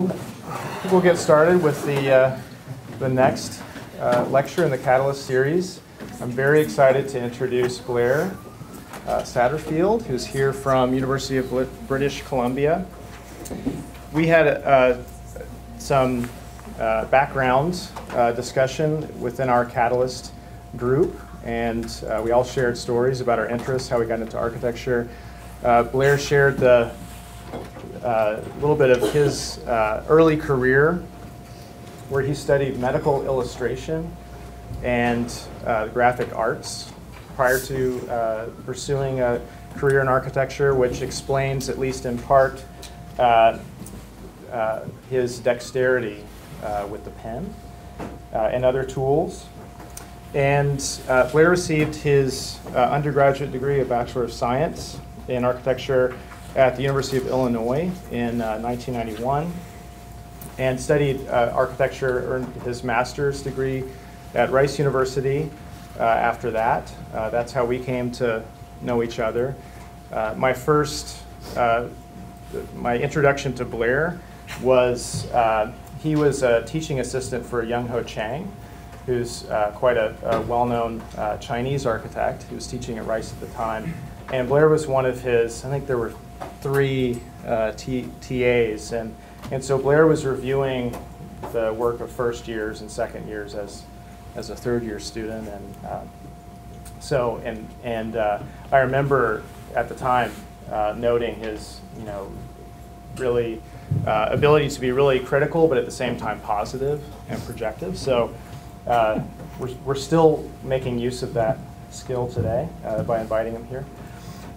We'll get started with the, uh, the next uh, lecture in the Catalyst series. I'm very excited to introduce Blair uh, Satterfield, who's here from University of British Columbia. We had uh, some uh, background uh, discussion within our Catalyst group, and we all shared stories about our interests, how we got into architecture. Blair shared the a little bit of his uh, early career, where he studied medical illustration and uh, graphic arts prior to uh, pursuing a career in architecture, which explains, at least in part, uh, uh, his dexterity uh, with the pen and other tools. And Blair received his undergraduate degree, a Bachelor of Science in Architecture at the University of Illinois in uh, 1991 and studied uh, architecture, earned his master's degree at Rice University uh, after that. Uh, that's how we came to know each other. Uh, my first, uh, my introduction to Blair was he was a teaching assistant for Yung Ho Chang, who's quite a, a well-known Chinese architect. He was teaching at Rice at the time. And Blair was one of his, I think there were three uh, TAs, and and so Blair was reviewing the work of first years and second years as as a third year student, and uh, so and and uh, I remember at the time uh, noting his you know really uh, ability to be really critical, but at the same time positive and projective. So uh, we're we're still making use of that skill today by inviting him here.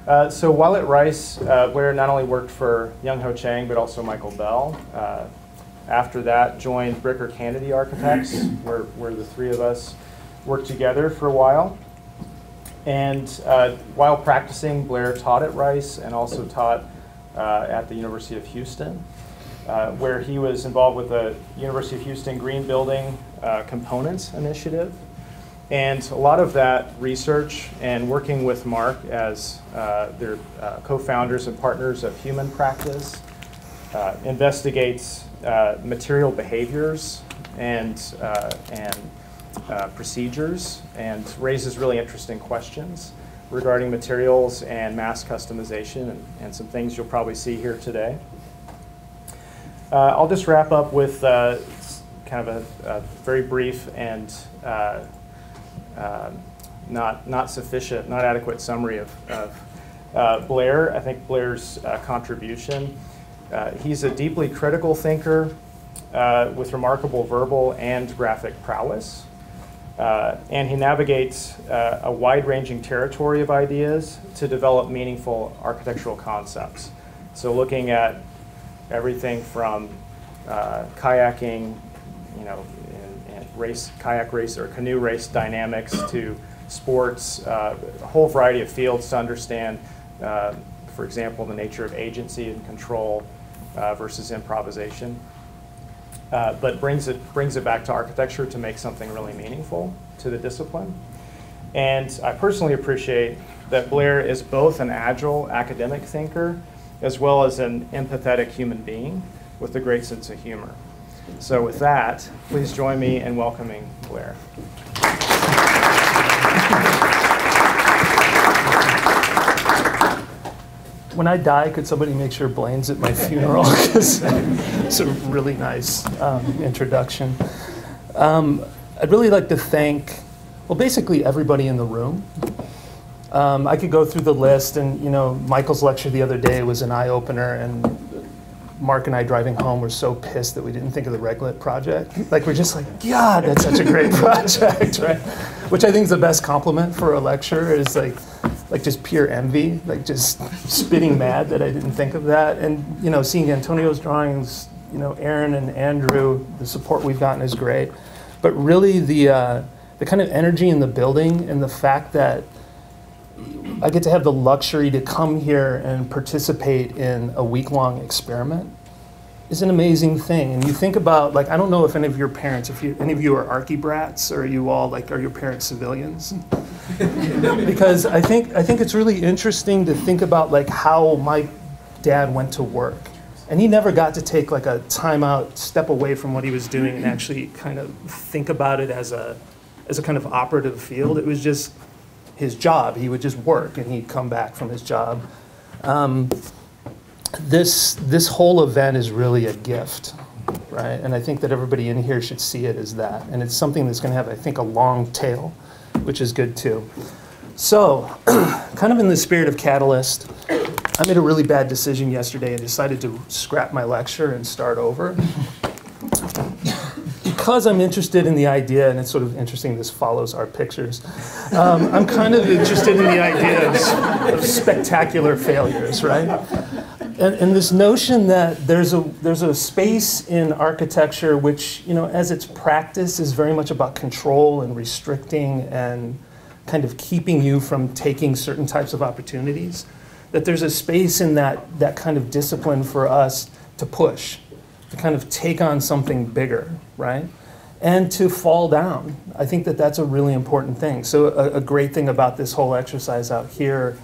Uh, so while at Rice, uh, Blair not only worked for Yung Ho Chang, but also Michael Bell. Uh, after that, joined Bricker Kennedy Architects, where, where the three of us worked together for a while. And uh, while practicing, Blair taught at Rice and also taught uh, at the University of Houston, uh, where he was involved with the University of Houston Green Building Components Initiative. And a lot of that research and working with Mark as uh, their uh, co-founders and partners of HouMinn Practice uh, investigates uh, material behaviors and, uh, and uh, procedures and raises really interesting questions regarding materials and mass customization and, and some things you'll probably see here today. I'll just wrap up with kind of a, a, very brief and um, not, not sufficient, not adequate summary of, of uh, Blair. I think Blair's uh, contribution. Uh, he's a deeply critical thinker uh, with remarkable verbal and graphic prowess. Uh, and he navigates uh, a wide ranging territory of ideas to develop meaningful architectural concepts. So, looking at everything from kayaking, you know, race, kayak race or canoe race dynamics to sports, uh, a whole variety of fields to understand, uh, for example, the nature of agency and control uh, versus improvisation. Uh, but brings it, brings it back to architecture to make something really meaningful to the discipline. And I personally appreciate that Blair is both an agile academic thinker as well as an empathetic human being with a great sense of humor. So with that, please join me in welcoming Blair. When I die, could somebody make sure Blaine's at my funeral? it's a really nice um, introduction. Um, I'd really like to thank, well, basically everybody in the room. Um, I could go through the list, and you know, Michael's lecture the other day was an eye opener, and Mark and I driving home were so pissed that we didn't think of the Reglet project. Like we're just like, God, that's such a great project, right? Which I think is the best compliment for a lecture is like, like just pure envy, like just spitting mad that I didn't think of that. And you know, seeing Antonio's drawings, you know, Aaron and Andrew, the support we've gotten is great. But really, the uh, the kind of energy in the building and the fact that I get to have the luxury to come here and participate in a week long experiment is an amazing thing. And you think about, like, I don't know if any of your parents, if you, any of you are archibrats or are you all, like, are your parents civilians? because I think, I think it's really interesting to think about, like, how my dad went to work And he never got to take like a time out, step away from what he was doing and actually kind of think about it as a, as a kind of operative field. It was just his job. He would just work and he'd come back from his job. Um, this, this whole event is really a gift, right? And I think that everybody in here should see it as that. And it's something that's going to have, I think, a long tail, which is good too. So, kind of in the spirit of Catalyst, I made a really bad decision yesterday and decided to scrap my lecture and start over. Because I'm interested in the idea, and it's sort of interesting, this follows our pictures. Um, I'm kind of interested in the idea of, spectacular failures, right? And, and, this notion that there's a there's a space in architecture which you know as its practice is very much about control and restricting and kind of keeping you from taking certain types of opportunities that there's a space in that that kind of discipline for us to push to kind of take on something bigger right and to fall down i think that that's a really important thing so a, a great thing about this whole exercise out here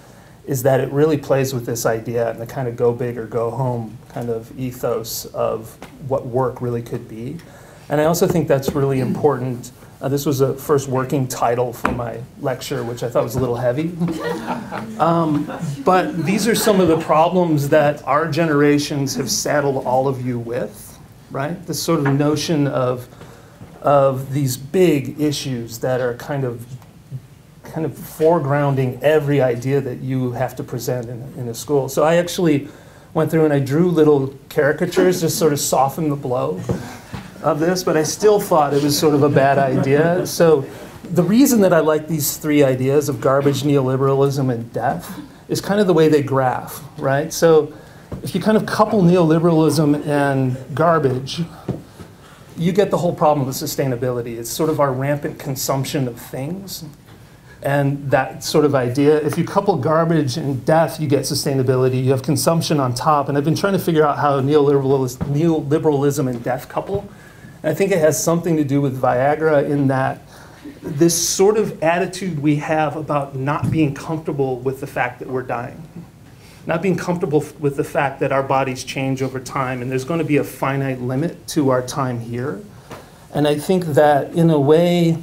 is that it really plays with this idea and the kind of go big or go home kind of ethos of what work really could be. And I also think that's really important. Uh, this was a first working title for my lecture, which I thought was a little heavy. um, but these are some of the problems that our generations have saddled all of you with, right? This sort of notion of, of these big issues that are kind of kind of foregrounding every idea that you have to present in, in a school. So I actually went through and I drew little caricatures to sort of soften the blow of this, but I still thought it was sort of a bad idea. So the reason that I like these three ideas of garbage, neoliberalism, and death is kind of the way they graph, right? So if you kind of couple neoliberalism and garbage, you get the whole problem of sustainability. It's sort of our rampant consumption of things and that sort of idea. If you couple garbage and death, you get sustainability. You have consumption on top. And I've been trying to figure out how neoliberalism, and death couple. And I think it has something to do with Viagra in that this sort of attitude we have about not being comfortable with the fact that we're dying. Not being comfortable with the fact that our bodies change over time and there's going to be a finite limit to our time here. And I think that in a way,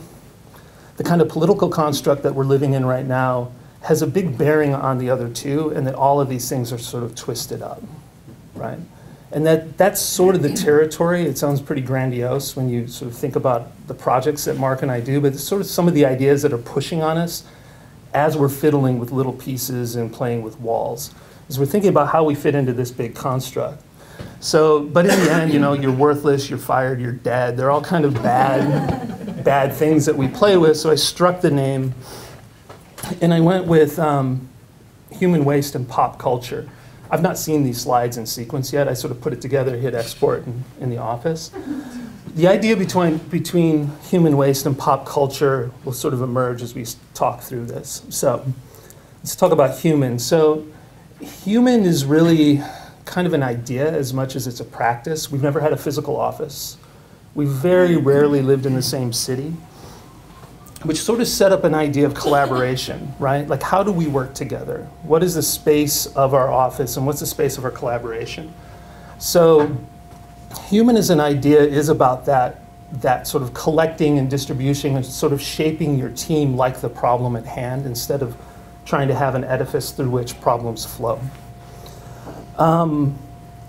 the kind of political construct that we're living in right now has a big bearing on the other two, and that all of these things are sort of twisted up, right? And that, that's sort of the territory. It sounds pretty grandiose when you sort of think about the projects that Mark and I do, but it's sort of some of the ideas that are pushing on us as we're fiddling with little pieces and playing with walls. As we're thinking about how we fit into this big construct. So, but in the end, you know, you're worthless, you're fired, you're dead. They're all kind of bad bad things that we play with, so I struck the name and I went with um, HouMinn waste and pop culture. I've not seen these slides in sequence yet. I sort of put it together, hit export in, in the office. The idea between, between HouMinn waste and pop culture will sort of emerge as we talk through this. So let's talk about humans. So HouMinn is really kind of an idea as much as it's a practice. We've never had a physical office. We very rarely lived in the same city, which sort of set up an idea of collaboration, right? Like, how do we work together? What is the space of our office and what's the space of our collaboration? So, HouMinn as an idea is about that that sort of collecting and distribution and sort of shaping your team like the problem at hand instead of trying to have an edifice through which problems flow. Um,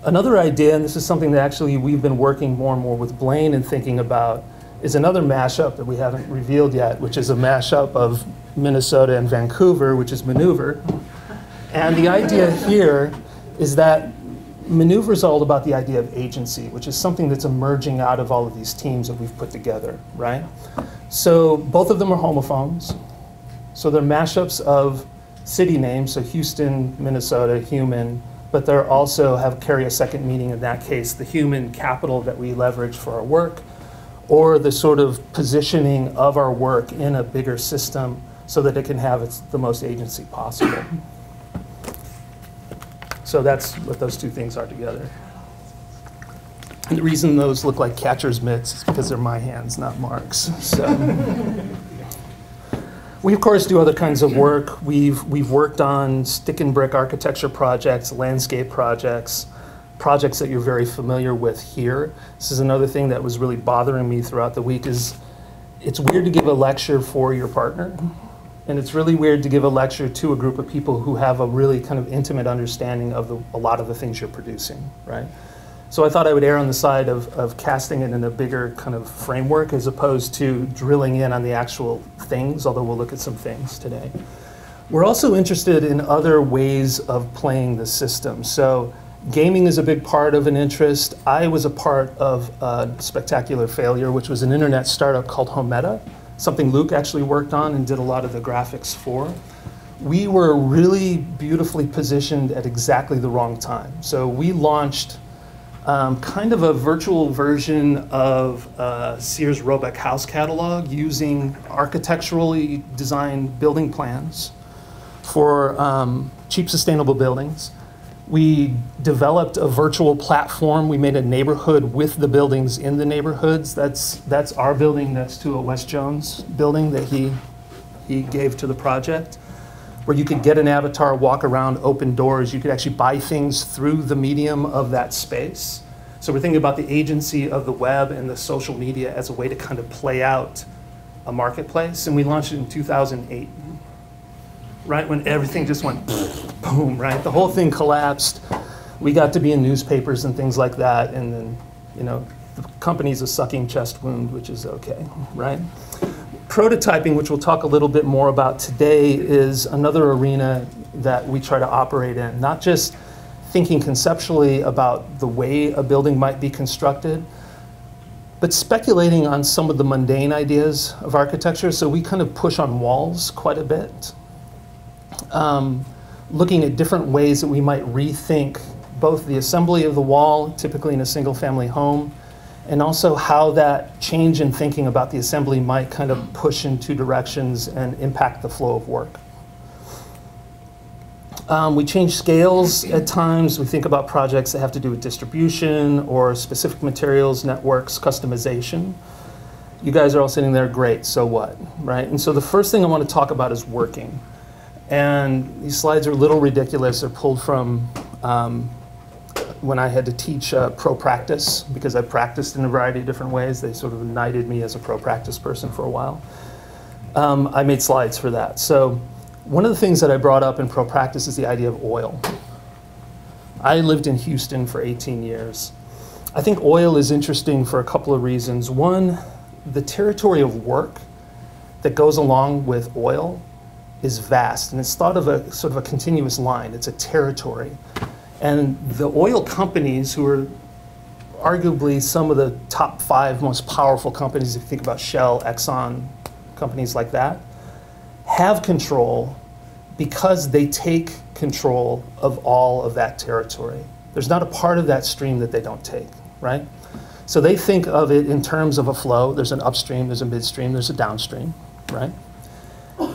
Another idea, and this is something that actually we've been working more and more with Blaine and thinking about, is another mashup that we haven't revealed yet, which is a mashup of Minnesota and Vancouver, which is maneuver. And the idea here is that maneuver is all about the idea of agency, which is something that's emerging out of all of these teams that we've put together, right? So both of them are homophones. So they're mashups of city names, so Houston, Minnesota, HouMinn, but they also have carry a second meaning in that case, the human capital that we leverage for our work, or the sort of positioning of our work in a bigger system so that it can have its, the most agency possible. So that's what those two things are together. And the reason those look like catcher's mitts is because they're my hands, not Mark's. So. We, of course, do other kinds of work. We've, we've worked on stick and brick architecture projects, landscape projects. projects that you're very familiar with here. This is another thing that was really bothering me throughout the week is it's weird to give a lecture for your partner. And it's really weird to give a lecture to a group of people who have a really kind of intimate understanding of the, a lot of the things you're producing, right? So I thought I would err on the side of, of casting it in a bigger kind of framework as opposed to drilling in on the actual things, although we'll look at some things today. We're also interested in other ways of playing the system. So gaming is a big part of an interest. I was a part of a spectacular failure, which was an internet startup called Hometta, something Luke actually worked on and did a lot of the graphics for. We were really beautifully positioned at exactly the wrong time. So we launched um, kind of a virtual version of uh, Sears Roebuck House Catalog using architecturally designed building plans for um, cheap, sustainable buildings. We developed a virtual platform. We made a neighborhood with the buildings in the neighborhoods. That's, that's our building next to a Wes Jones building that he, he gave to the project where you could get an avatar, walk around, open doors. You could actually buy things through the medium of that space. So we're thinking about the agency of the web and the social media as a way to kind of play out a marketplace. And we launched it in 2008, right when everything just went boom, right? The whole thing collapsed. We got to be in newspapers and things like that. And then, you know, the company's a sucking chest wound, which is okay, right? Prototyping, which we'll talk a little bit more about today, is another arena that we try to operate in. Not just thinking conceptually about the way a building might be constructed, but speculating on some of the mundane ideas of architecture. So we kind of push on walls quite a bit. Um, looking at different ways that we might rethink both the assembly of the wall, typically in a single family home, and also how that change in thinking about the assembly might kind of push in two directions and impact the flow of work. Um, we change scales at times. We think about projects that have to do with distribution or specific materials, networks, customization. You guys are all sitting there, great, so what, right? And so the first thing I want to talk about is working. And these slides are a little ridiculous. They're pulled from um, when I had to teach uh, pro practice because I practiced in a variety of different ways. They sort of knighted me as a pro practice person for a while. Um, I made slides for that. So one of the things that I brought up in pro practice is the idea of oil. I lived in Houston for 18 years. I think oil is interesting for a couple of reasons. One, the territory of work that goes along with oil is vast, and it's thought of a sort of a continuous line. It's a territory. And the oil companies, who are arguably some of the top five most powerful companies, if you think about Shell, Exxon, companies like that, have control because they take control of all of that territory. There's not a part of that stream that they don't take, right? So they think of it in terms of a flow. There's an upstream, there's a midstream, there's a downstream, right?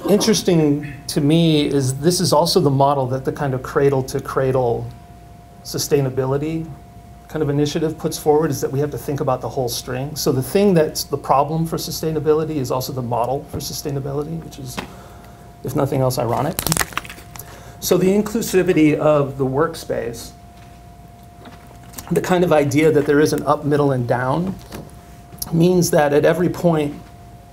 Interesting to me is this is also the model that the kind of cradle to cradle sustainability kind of initiative puts forward is that we have to think about the whole string. So the thing that's the problem for sustainability is also the model for sustainability, which is, if nothing else, ironic. So the inclusivity of the workspace, the kind of idea that there is an up, middle, and down, means that at every point,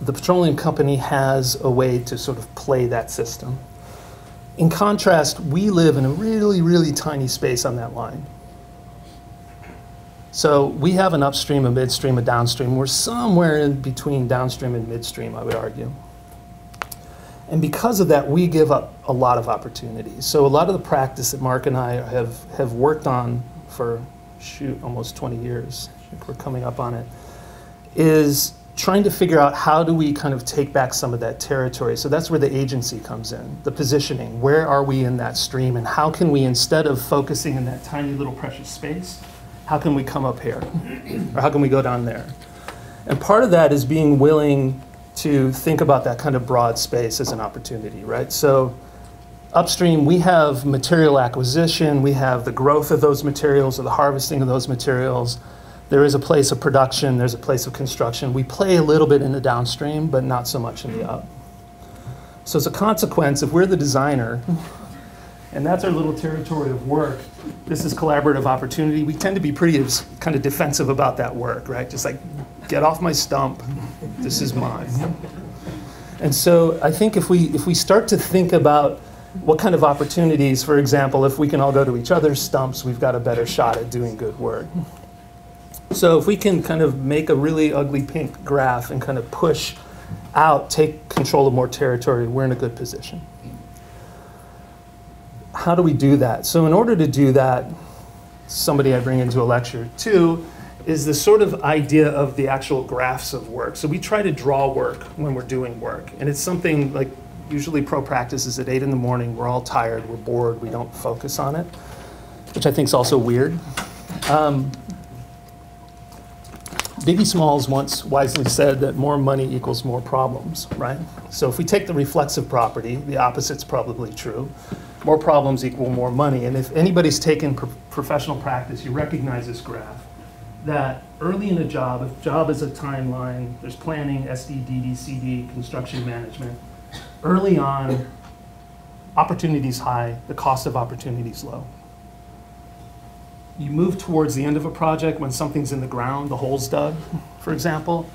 the petroleum company has a way to sort of play that system. In contrast, we live in a really, really tiny space on that line. So we have an upstream, a midstream, a downstream. We're somewhere in between downstream and midstream, I would argue. And because of that, we give up a lot of opportunities. So a lot of the practice that Mark and I have, have worked on for, shoot, almost 20 years, we're coming up on it, is trying to figure out how do we kind of take back some of that territory. So that's where the agency comes in, the positioning. Where are we in that stream, and how can we, instead of focusing in that tiny little precious space, how can we come up here, or how can we go down there? And part of that is being willing to think about that kind of broad space as an opportunity, right? So upstream, we have material acquisition, we have the growth of those materials or the harvesting of those materials there is a place of production, there's a place of construction. We play a little bit in the downstream, but not so much in the up. So as a consequence, if we're the designer, and that's our little territory of work, this is collaborative opportunity. We tend to be pretty kind of defensive about that work, right? Just like, get off my stump. This is mine. And so I think if we if we start to think about what kind of opportunities, for example, if we can all go to each other's stumps, we've got a better shot at doing good work. So if we can kind of make a really ugly pink graph and kind of push out, take control of more territory, we're in a good position. How do we do that? So in order to do that, somebody I bring into a lecture too is the sort of idea of the actual graphs of work. So we try to draw work when we're doing work. And it's something like usually pro practice is at 8 in the morning, we're all tired, we're bored, we don't focus on it, which I think is also weird. Um, Biggie Smalls once wisely said that more money equals more problems, right? So if we take the reflexive property, the opposite's probably true. More problems equal more money. And if anybody's taken pro professional practice, you recognize this graph that early in a job, if job is a timeline, there's planning, SD, CD, construction management. Early on, opportunity is high, the cost of opportunity is low you move towards the end of a project when something's in the ground, the hole's dug, for example,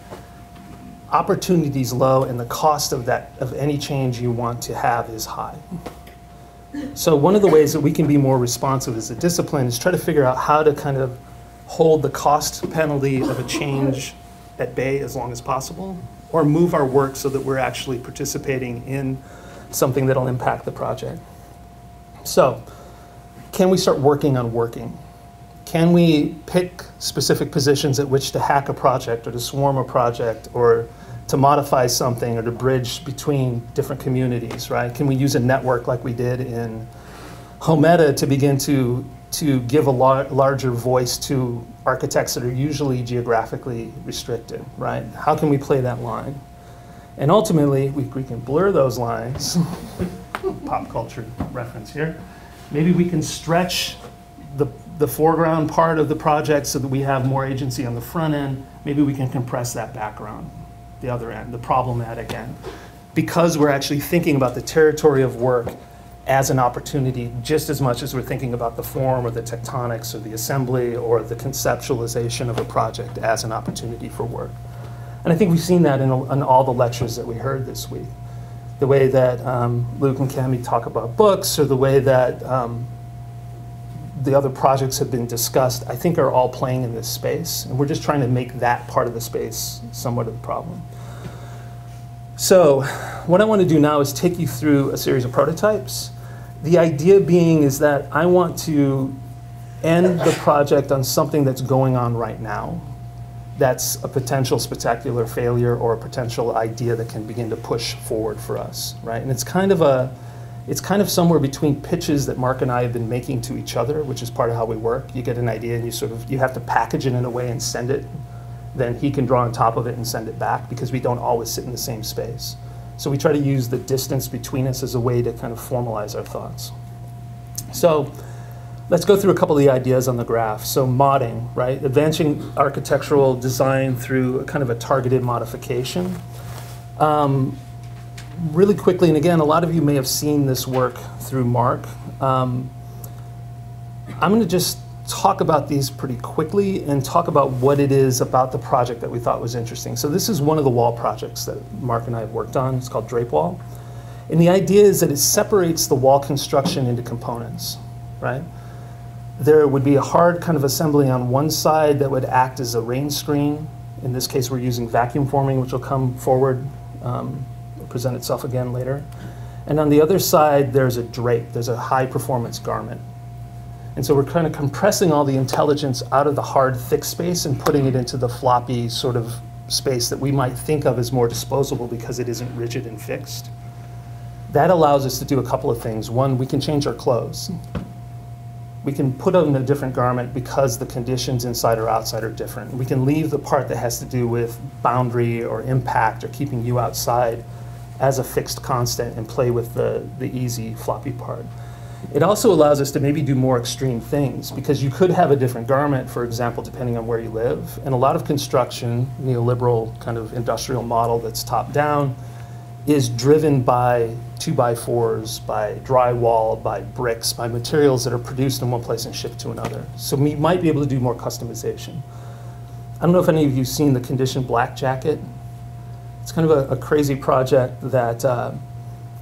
opportunity's low and the cost of that of any change you want to have is high. So one of the ways that we can be more responsive as a discipline is try to figure out how to kind of hold the cost penalty of a change at bay as long as possible, or move our work so that we're actually participating in something that'll impact the project. So, can we start working on working? Can we pick specific positions at which to hack a project or to swarm a project or to modify something or to bridge between different communities, right? Can we use a network like we did in Hometta to begin to, to give a lar larger voice to architects that are usually geographically restricted, right? How can we play that line? And ultimately, we, we can blur those lines, pop culture reference here. Maybe we can stretch the the foreground part of the project so that we have more agency on the front end, maybe we can compress that background, the other end, the problematic end. Because we're actually thinking about the territory of work as an opportunity just as much as we're thinking about the form or the tectonics or the assembly or the conceptualization of a project as an opportunity for work. And I think we've seen that in, in all the lectures that we heard this week. The way that um, Luke and Cami talk about books or the way that um, the other projects have been discussed, I think are all playing in this space. And we're just trying to make that part of the space somewhat of the problem. So what I want to do now is take you through a series of prototypes. The idea being is that I want to end the project on something that's going on right now. That's a potential spectacular failure or a potential idea that can begin to push forward for us, right? And it's kind of a, it's kind of somewhere between pitches that Mark and I have been making to each other, which is part of how we work. You get an idea and you sort of you have to package it in a way and send it. Then he can draw on top of it and send it back because we don't always sit in the same space. So we try to use the distance between us as a way to kind of formalize our thoughts. So let's go through a couple of the ideas on the graph. So modding, right? Advancing architectural design through a kind of a targeted modification. Um, really quickly, and again, a lot of you may have seen this work through Mark. Um, I'm going to just talk about these pretty quickly and talk about what it is about the project that we thought was interesting. So this is one of the wall projects that Mark and I have worked on. It's called Drape Wall. And the idea is that it separates the wall construction into components, right? There would be a hard kind of assembly on one side that would act as a rain screen. In this case, we're using vacuum forming, which will come forward um, present itself again later. And on the other side, there's a drape, there's a high performance garment. And so we're kind of compressing all the intelligence out of the hard, thick space and putting it into the floppy sort of space that we might think of as more disposable because it isn't rigid and fixed. That allows us to do a couple of things. One, we can change our clothes. We can put on a different garment because the conditions inside or outside are different. We can leave the part that has to do with boundary or impact or keeping you outside as a fixed constant and play with the, the easy floppy part. It also allows us to maybe do more extreme things because you could have a different garment, for example, depending on where you live. And a lot of construction, neoliberal kind of industrial model that's top down, is driven by two by fours, by drywall, by bricks, by materials that are produced in one place and shipped to another. So we might be able to do more customization. I don't know if any of you've seen the condition Black Jacket. It's kind of a, a crazy project that uh,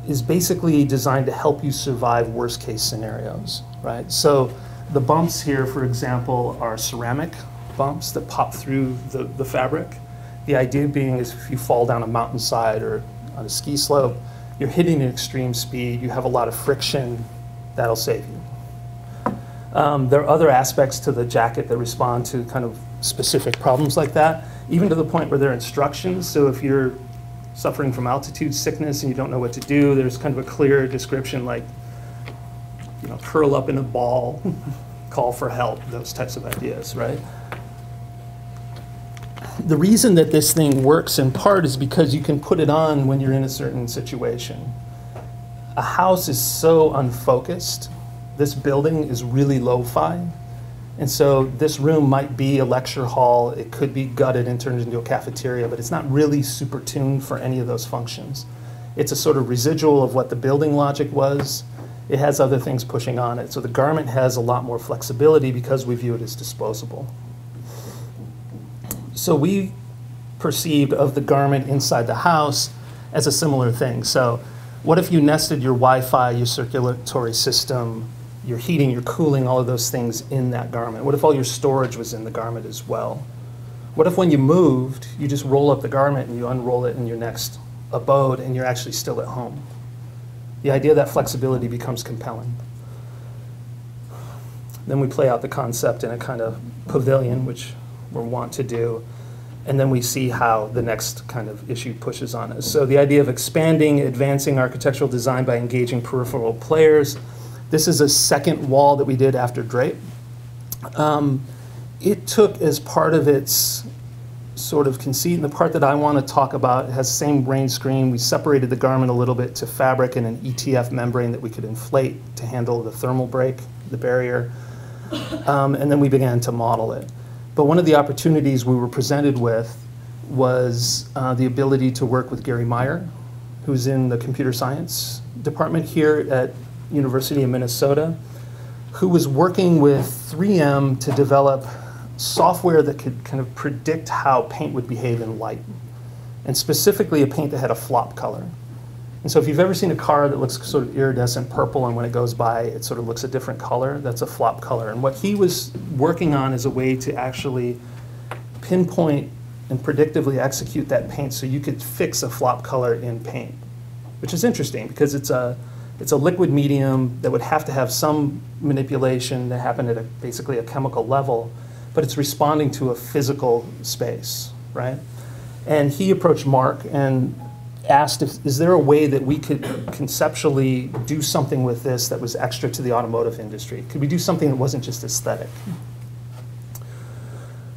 is basically designed to help you survive worst case scenarios, right? So the bumps here, for example, are ceramic bumps that pop through the, the fabric. The idea being is if you fall down a mountainside or on a ski slope, you're hitting at extreme speed, you have a lot of friction, that'll save you. Um, there are other aspects to the jacket that respond to kind of specific problems like that, even to the point where there are instructions. So if you're suffering from altitude sickness and you don't know what to do, there's kind of a clear description like, you know, curl up in a ball, call for help, those types of ideas, right? The reason that this thing works in part is because you can put it on when you're in a certain situation. A house is so unfocused. This building is really lo-fi. And so this room might be a lecture hall, it could be gutted and turned into a cafeteria, but it's not really super tuned for any of those functions. It's a sort of residual of what the building logic was. It has other things pushing on it. So the garment has a lot more flexibility because we view it as disposable. So we perceived of the garment inside the house as a similar thing. So what if you nested your Wi-Fi, your circulatory system, your heating, your cooling, all of those things in that garment? What if all your storage was in the garment as well? What if when you moved, you just roll up the garment and you unroll it in your next abode and you're actually still at home? The idea that flexibility becomes compelling. Then we play out the concept in a kind of pavilion, which we're wont to do, and then we see how the next kind of issue pushes on us. So the idea of expanding, advancing architectural design by engaging peripheral players, this is a second wall that we did after Drape. Um, it took as part of its sort of conceit, and the part that I want to talk about has the same rain screen. We separated the garment a little bit to fabric and an ETF membrane that we could inflate to handle the thermal break, the barrier. Um, and then we began to model it. But one of the opportunities we were presented with was uh, the ability to work with Gary Meyer, who's in the computer science department here at University of Minnesota, who was working with 3M to develop software that could kind of predict how paint would behave in light, and specifically a paint that had a flop color. And so if you've ever seen a car that looks sort of iridescent purple and when it goes by it sort of looks a different color, that's a flop color. And what he was working on is a way to actually pinpoint and predictively execute that paint so you could fix a flop color in paint, which is interesting because it's a it's a liquid medium that would have to have some manipulation that happen at a, basically a chemical level, but it's responding to a physical space, right? And he approached Mark and asked if, is there a way that we could conceptually do something with this that was extra to the automotive industry? Could we do something that wasn't just aesthetic?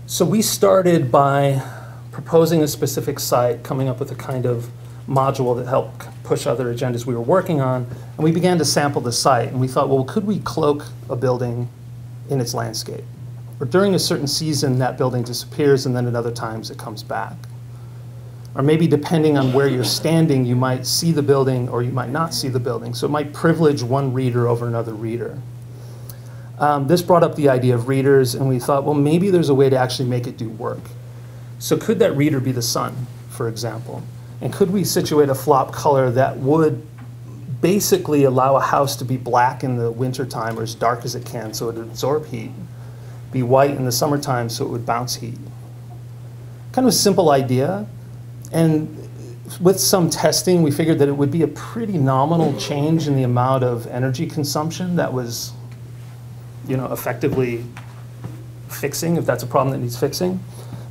So we started by proposing a specific site, coming up with a kind of module that helped push other agendas we were working on, and we began to sample the site. And we thought, well, could we cloak a building in its landscape? Or during a certain season, that building disappears, and then at other times it comes back. Or maybe depending on where you're standing, you might see the building or you might not see the building. So it might privilege one reader over another reader. Um, this brought up the idea of readers, and we thought, well, maybe there's a way to actually make it do work. So could that reader be the sun, for example? And could we situate a flop color that would basically allow a house to be black in the wintertime or as dark as it can so it would absorb heat, be white in the summertime so it would bounce heat? Kind of a simple idea. And with some testing, we figured that it would be a pretty nominal change in the amount of energy consumption that was, you know, effectively fixing, if that's a problem that needs fixing.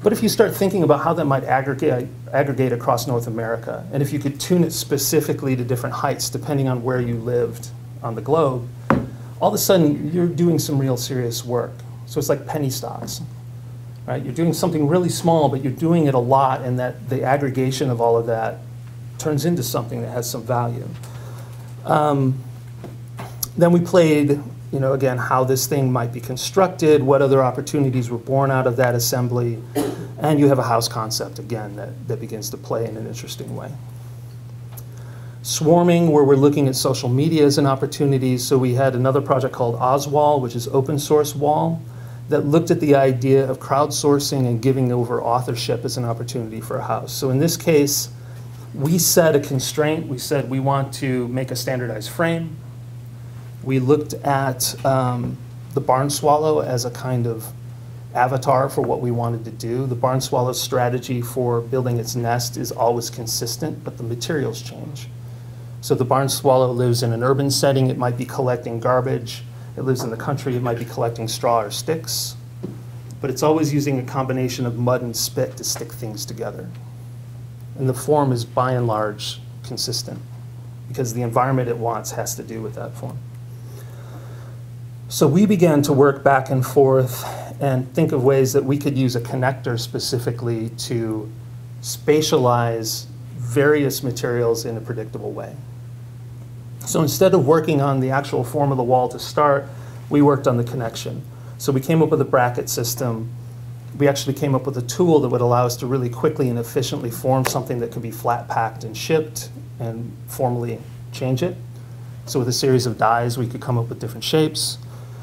But if you start thinking about how that might aggregate, aggregate across North America, and if you could tune it specifically to different heights depending on where you lived on the globe, all of a sudden you're doing some real serious work. So it's like penny stocks, right? You're doing something really small, but you're doing it a lot, and that the aggregation of all of that turns into something that has some value. Um, then we played, you know, again, how this thing might be constructed, what other opportunities were born out of that assembly, and you have a house concept, again, that, that begins to play in an interesting way. Swarming, where we're looking at social media as an opportunity. So we had another project called Oswall, which is open source wall, that looked at the idea of crowdsourcing and giving over authorship as an opportunity for a house. So in this case, we set a constraint. We said we want to make a standardized frame. We looked at um, the barn swallow as a kind of avatar for what we wanted to do. The barn swallow's strategy for building its nest is always consistent, but the materials change. So the barn swallow lives in an urban setting. It might be collecting garbage. It lives in the country. It might be collecting straw or sticks. But it's always using a combination of mud and spit to stick things together. And the form is by and large consistent because the environment it wants has to do with that form. So we began to work back and forth and think of ways that we could use a connector specifically to spatialize various materials in a predictable way. So instead of working on the actual form of the wall to start, we worked on the connection. So we came up with a bracket system. We actually came up with a tool that would allow us to really quickly and efficiently form something that could be flat packed and shipped and formally change it. So with a series of dies, we could come up with different shapes.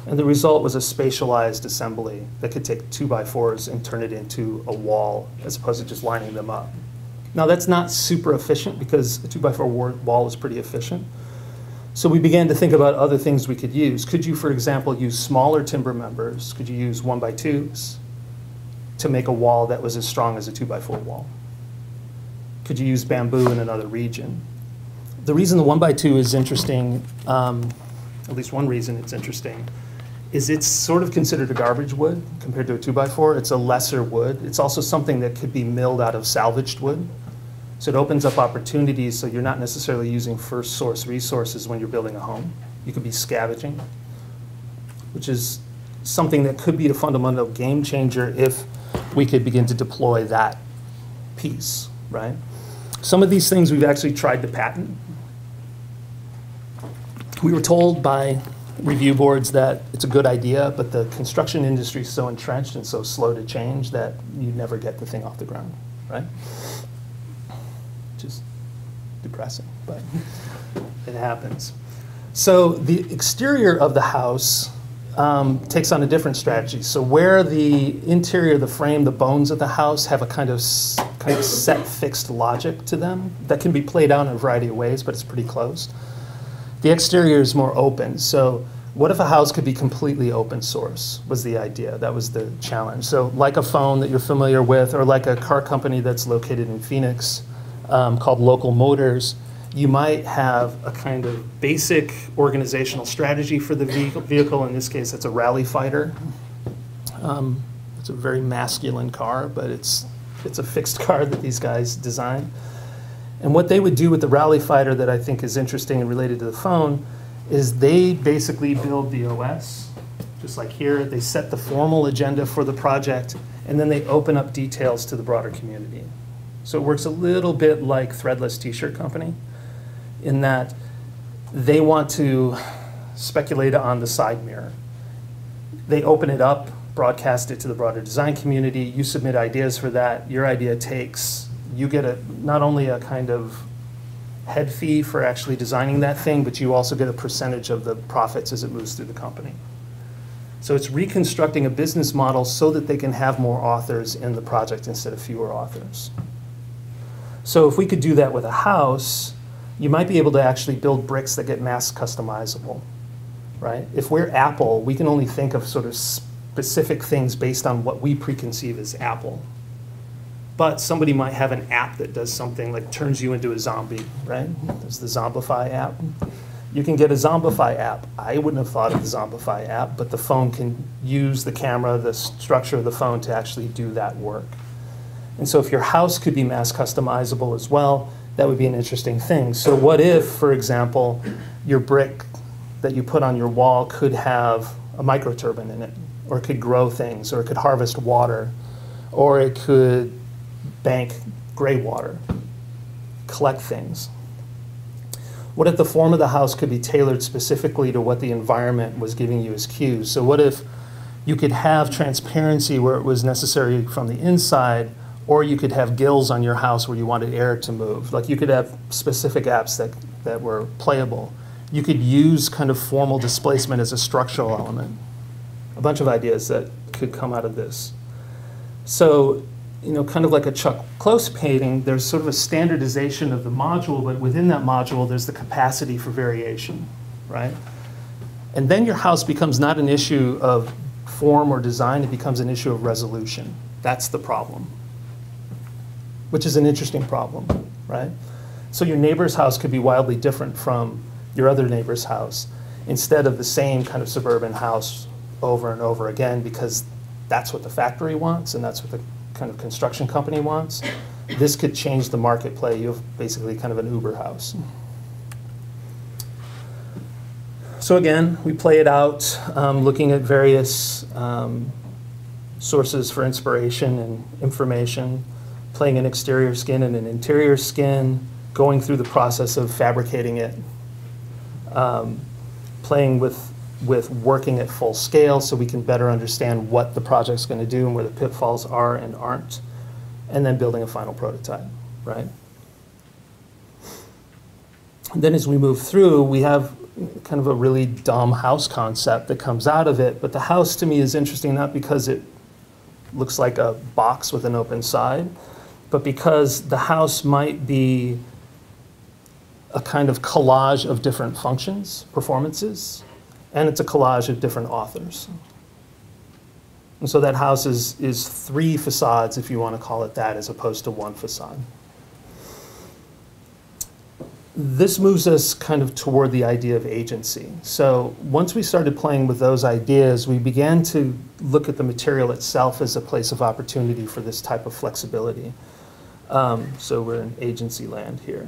And the result was a spatialized assembly that could take two by fours and turn it into a wall as opposed to just lining them up. Now that's not super efficient because a two by four wall is pretty efficient. So we began to think about other things we could use. Could you, for example, use smaller timber members? Could you use one by twos to make a wall that was as strong as a two by four wall? Could you use bamboo in another region? The reason the one by two is interesting, um, at least one reason it's interesting, is it's sort of considered a garbage wood compared to a two by four. It's a lesser wood. It's also something that could be milled out of salvaged wood. So it opens up opportunities so you're not necessarily using first source resources when you're building a home. You could be scavenging, which is something that could be a fundamental game changer if we could begin to deploy that piece, right? Some of these things we've actually tried to patent. We were told by review boards that it's a good idea, but the construction industry is so entrenched and so slow to change that you never get the thing off the ground, right? is depressing, but it happens. So the exterior of the house um, takes on a different strategy. So where the interior, the frame, the bones of the house have a kind of kind of set fixed logic to them that can be played out in a variety of ways, but it's pretty closed. The exterior is more open. So what if a house could be completely open source was the idea that was the challenge so like a phone that you're familiar with or like a car company that's located in phoenix um, called Local Motors, you might have a kind of basic organizational strategy for the vehicle. In this case, it's a rally fighter. Um, it's a very masculine car, but it's, it's a fixed car that these guys design. And what they would do with the rally fighter that I think is interesting and related to the phone is they basically build the OS, just like here. They set the formal agenda for the project, and then they open up details to the broader community. So it works a little bit like Threadless T-shirt company in that they want to speculate on the side mirror. They open it up, broadcast it to the broader design community. You submit ideas for that. Your idea takes. You get a not only a kind of head fee for actually designing that thing, but you also get a percentage of the profits as it moves through the company. So it's reconstructing a business model so that they can have more authors in the project instead of fewer authors. So if we could do that with a house, you might be able to actually build bricks that get mass customizable, right? If we're Apple, we can only think of sort of specific things based on what we preconceive as Apple. But somebody might have an app that does something like turns you into a zombie, right? There's the Zombify app. You can get a Zombify app. I wouldn't have thought of the Zombify app, but the phone can use the camera, the structure of the phone to actually do that work. And so if your house could be mass customizable as well, that would be an interesting thing. So what if, for example, your brick that you put on your wall could have a microturbine in it, or it could grow things, or it could harvest water, or it could bank gray water, collect things. What if the form of the house could be tailored specifically to what the environment was giving you as cues? So what if you could have transparency where it was necessary from the inside, or you could have gills on your house where you wanted air to move. Like you could have specific apps that that were playable. You could use kind of formal displacement as a structural element. A bunch of ideas that could come out of this. So, you know, kind of like a Chuck Close painting, there's sort of a standardization of the module, but within that module, there's the capacity for variation, right? And then your house becomes not an issue of form or design, it becomes an issue of resolution. That's the problem, which is an interesting problem, right? So your neighbor's house could be wildly different from your other neighbor's house instead of the same kind of suburban house over and over again because that's what the factory wants and that's what the kind of construction company wants. This could change the market play. You have basically kind of an Uber house. So again, we play it out, um, looking at various um, sources for inspiration and information, playing an exterior skin and an interior skin, going through the process of fabricating it, um, playing with with working at full scale so we can better understand what the project's going to do and where the pitfalls are and aren't, and then building a final prototype, right? And then as we move through, we have kind of a really dumb house concept that comes out of it, but the house to me is interesting not because it looks like a box with an open side, but because the house might be a kind of collage of different functions, performances, and it's a collage of different authors. And so that house is, is three facades, if you want to call it that, as opposed to one facade. This moves us kind of toward the idea of agency. So once we started playing with those ideas, we began to look at the material itself as a place of opportunity for this type of flexibility. Um, so we're in agency land here.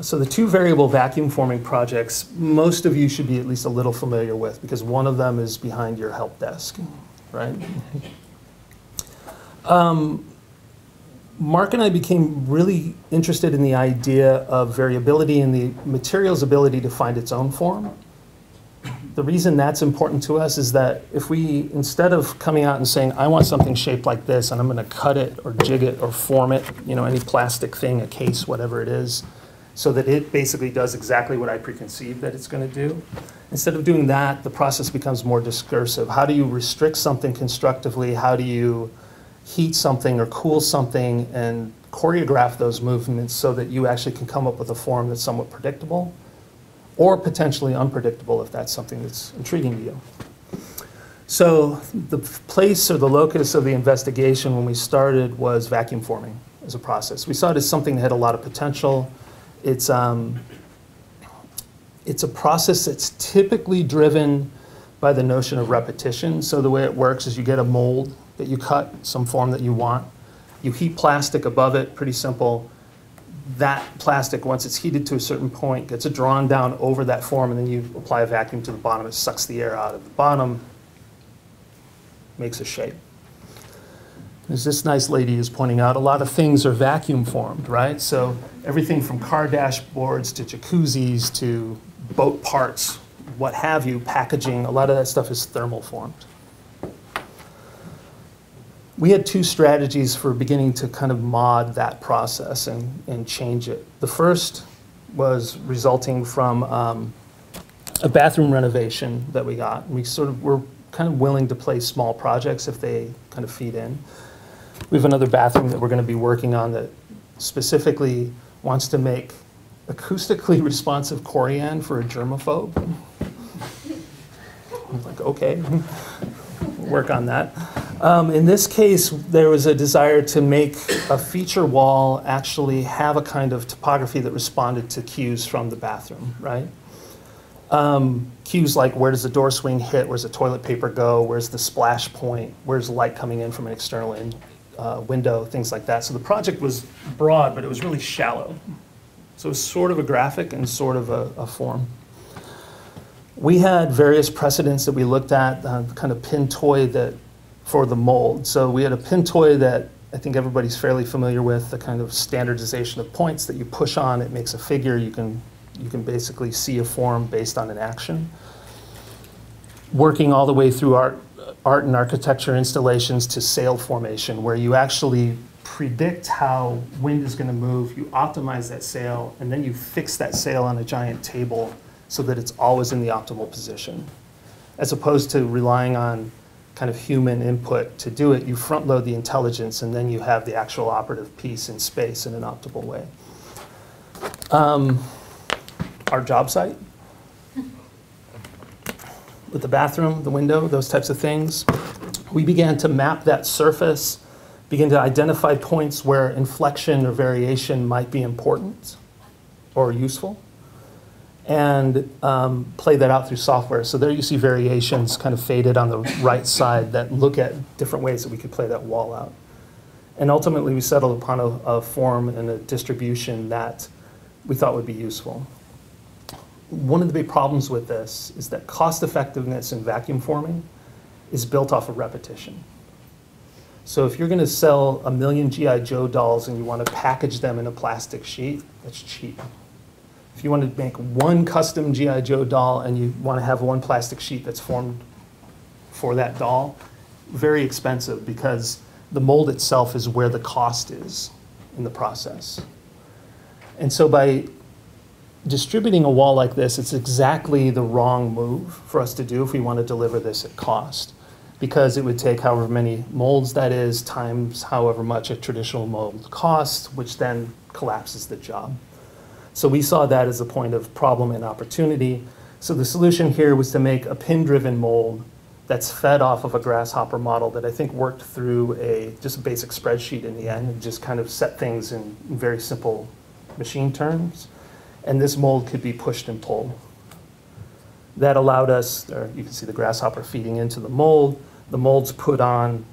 So the two variable vacuum forming projects, most of you should be at least a little familiar with because one of them is behind your help desk, right? Um, Marc and I became really interested in the idea of variability and the material's ability to find its own form. The reason that's important to us is that if we, instead of coming out and saying, I want something shaped like this and I'm going to cut it or jig it or form it, you know, any plastic thing, a case, whatever it is, so that it basically does exactly what I preconceive that it's going to do. Instead of doing that, the process becomes more discursive. How do you restrict something constructively? How do you heat something or cool something and choreograph those movements so that you actually can come up with a form that's somewhat predictable or potentially unpredictable if that's something that's intriguing to you. So the place or the locus of the investigation when we started was vacuum forming as a process. We saw it as something that had a lot of potential it's, um, it's a process that's typically driven by the notion of repetition. So the way it works is you get a mold that you cut, some form that you want. You heat plastic above it, pretty simple. That plastic, once it's heated to a certain point, gets drawn down over that form, and then you apply a vacuum to the bottom. It sucks the air out of the bottom, makes a shape. As this nice lady is pointing out, a lot of things are vacuum formed, right? So everything from car dashboards to jacuzzis to boat parts, what have you, packaging, a lot of that stuff is thermal formed. We had two strategies for beginning to kind of mod that process and, and change it. The first was resulting from um, a bathroom renovation that we got. We sort of were kind of willing to play small projects if they kind of feed in. We have another bathroom that we're going to be working on that specifically wants to make acoustically responsive corian for a germaphobe. I'm like, okay, work on that. Um, in this case, there was a desire to make a feature wall actually have a kind of topography that responded to cues from the bathroom, right? Um, cues like where does the door swing hit, where's the toilet paper go, where's the splash point, where's light coming in from an external in, uh, window, things like that. So the project was broad, but it was really shallow. So it was sort of a graphic and sort of a, a form. We had various precedents that we looked at, uh, kind of pin toy that for the mold. So we had a pin toy that I think everybody's fairly familiar with, the kind of standardization of points that you push on, it makes a figure, you can, you can basically see a form based on an action. Working all the way through our art and architecture installations to sail formation, where you actually predict how wind is going to move, you optimize that sail, and then you fix that sail on a giant table so that it's always in the optimal position. As opposed to relying on kind of human input to do it, you front load the intelligence and then you have the actual operative piece in space in an optimal way. Um, our job site, with the bathroom, the window, those types of things, we began to map that surface, begin to identify points where inflection or variation might be important or useful and um, play that out through software. So there you see variations kind of faded on the right side that look at different ways that we could play that wall out. And ultimately, we settled upon a, a form and a distribution that we thought would be useful. One of the big problems with this is that cost effectiveness in vacuum forming is built off of repetition. So if you're going to sell a million G.I. Joe dolls and you want to package them in a plastic sheet, that's cheap. If you want to make one custom G.I. Joe doll and you want to have one plastic sheet that's formed for that doll, very expensive because the mold itself is where the cost is in the process. And so by distributing a wall like this, it's exactly the wrong move for us to do if we want to deliver this at cost. Because it would take however many molds that is, times however much a traditional mold costs, which then collapses the job. So we saw that as a point of problem and opportunity. So the solution here was to make a pin-driven mold that's fed off of a grasshopper model that I think worked through a just a basic spreadsheet in the end and just kind of set things in very simple machine terms. And this mold could be pushed and pulled. That allowed us, there you can see the grasshopper feeding into the mold. The mold's put on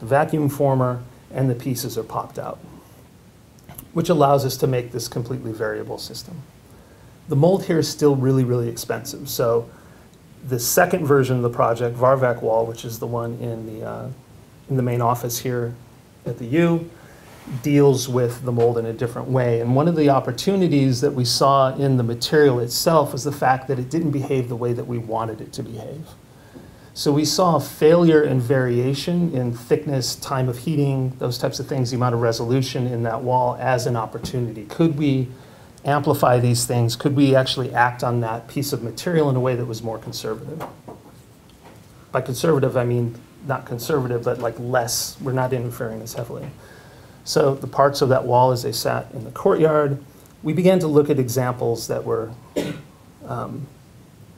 the vacuum former and the pieces are popped out which allows us to make this completely variable system. The mold here is still really, really expensive. So the second version of the project, Varvac Wall, which is the one in the, uh, in the main office here at the U, deals with the mold in a different way. And one of the opportunities that we saw in the material itself was the fact that it didn't behave the way that we wanted it to behave. So we saw failure and variation in thickness, time of heating, those types of things, the amount of resolution in that wall as an opportunity. Could we amplify these things? Could we actually act on that piece of material in a way that was more conservative? By conservative, I mean not conservative, but like less, we're not interfering as heavily. So the parts of that wall as they sat in the courtyard, we began to look at examples that were um,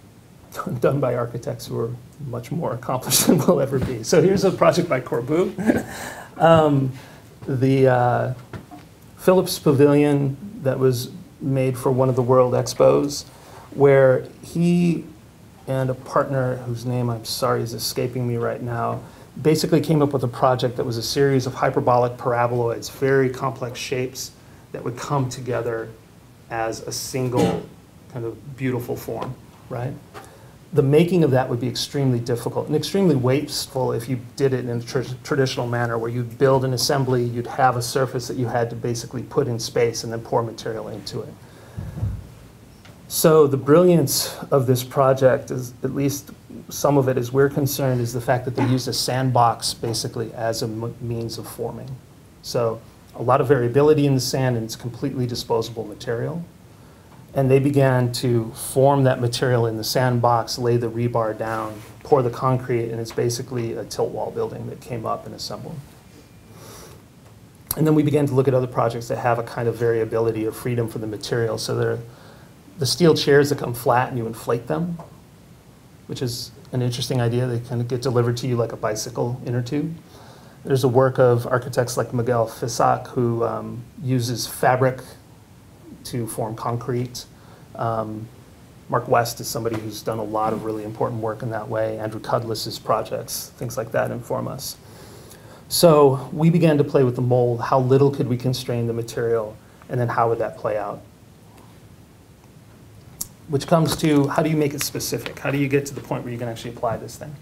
done by architects who are much more accomplished than we'll ever be. So here's a project by Corbu. um, the uh, Philips Pavilion that was made for one of the World Expos, where he and a partner whose name I'm sorry is escaping me right now, basically came up with a project that was a series of hyperbolic paraboloids, very complex shapes that would come together as a single kind of beautiful form, right? the making of that would be extremely difficult and extremely wasteful if you did it in a tr traditional manner where you'd build an assembly, you'd have a surface that you had to basically put in space and then pour material into it. So the brilliance of this project is, at least some of it as we're concerned, is the fact that they used a sandbox basically as a means of forming. So a lot of variability in the sand and it's completely disposable material and they began to form that material in the sandbox, lay the rebar down, pour the concrete, and it's basically a tilt wall building that came up and assembled. And then we began to look at other projects that have a kind of variability or freedom for the material. So the steel chairs that come flat and you inflate them, which is an interesting idea. They kind of get delivered to you like a bicycle inner tube. There's a work of architects like Miguel Fisac who um, uses fabric to form concrete. Um, Mark West is somebody who's done a lot of really important work in that way. Andrew Kudless's projects, things like that inform us. So we began to play with the mold. How little could we constrain the material? And then how would that play out? Which comes to how do you make it specific? How do you get to the point where you can actually apply this thing?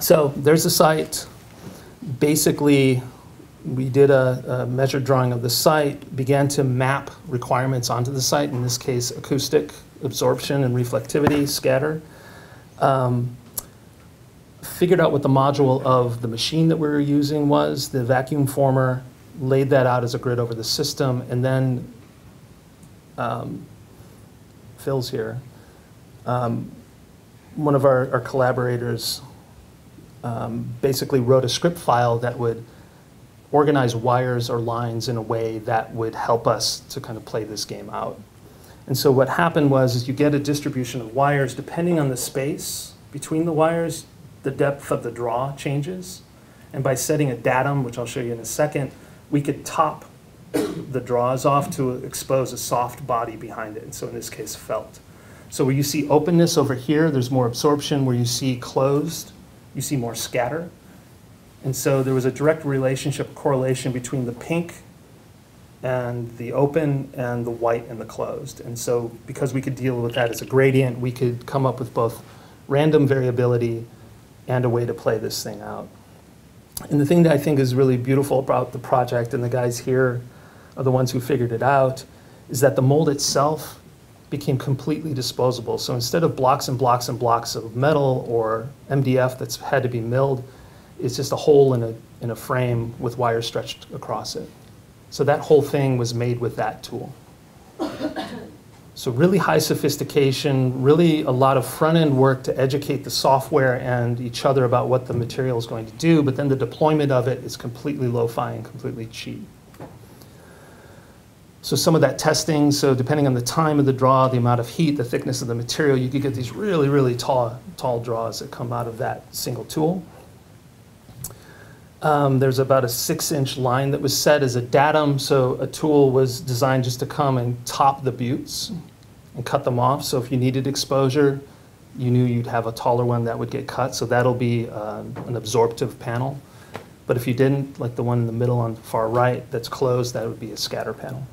So there's a site. Basically, we did a, a, measured drawing of the site, began to map requirements onto the site, in this case, acoustic, absorption and reflectivity, scatter. Um, figured out what the module of the machine that we were using was, the vacuum former, laid that out as a grid over the system, and then um, Phil's here. Um, one of our, our collaborators um, basically wrote a script file that would organize wires or lines in a way that would help us to kind of play this game out. And so what happened was is you get a distribution of wires depending on the space between the wires, the depth of the draw changes. And by setting a datum, which I'll show you in a second, we could top the draws off to expose a soft body behind it. And so in this case, felt. So where you see openness over here, there's more absorption. Where you see closed, you see more scatter. And so there was a direct relationship, correlation between the pink and the open and the white and the closed. And so because we could deal with that as a gradient, we could come up with both random variability and a way to play this thing out. And the thing that I think is really beautiful about the project, and the guys here are the ones who figured it out, is that the mold itself became completely disposable. So instead of blocks and blocks and blocks of metal or MDF that's had to be milled, it's just a hole in a, in a frame with wires stretched across it. So that whole thing was made with that tool. So really high sophistication, really a lot of front-end work to educate the software and each other about what the material is going to do, but then the deployment of it is completely lo-fi and completely cheap. So some of that testing, so depending on the time of the draw, the amount of heat, the thickness of the material, you could get these really, really tall, tall draws that come out of that single tool. Um, there's about a six inch line that was set as a datum, so a tool was designed just to come and top the buttes and cut them off. So if you needed exposure, you knew you'd have a taller one that would get cut, so that'll be uh, an absorptive panel. But if you didn't, like the one in the middle on the far right that's closed, that would be a scatter panel.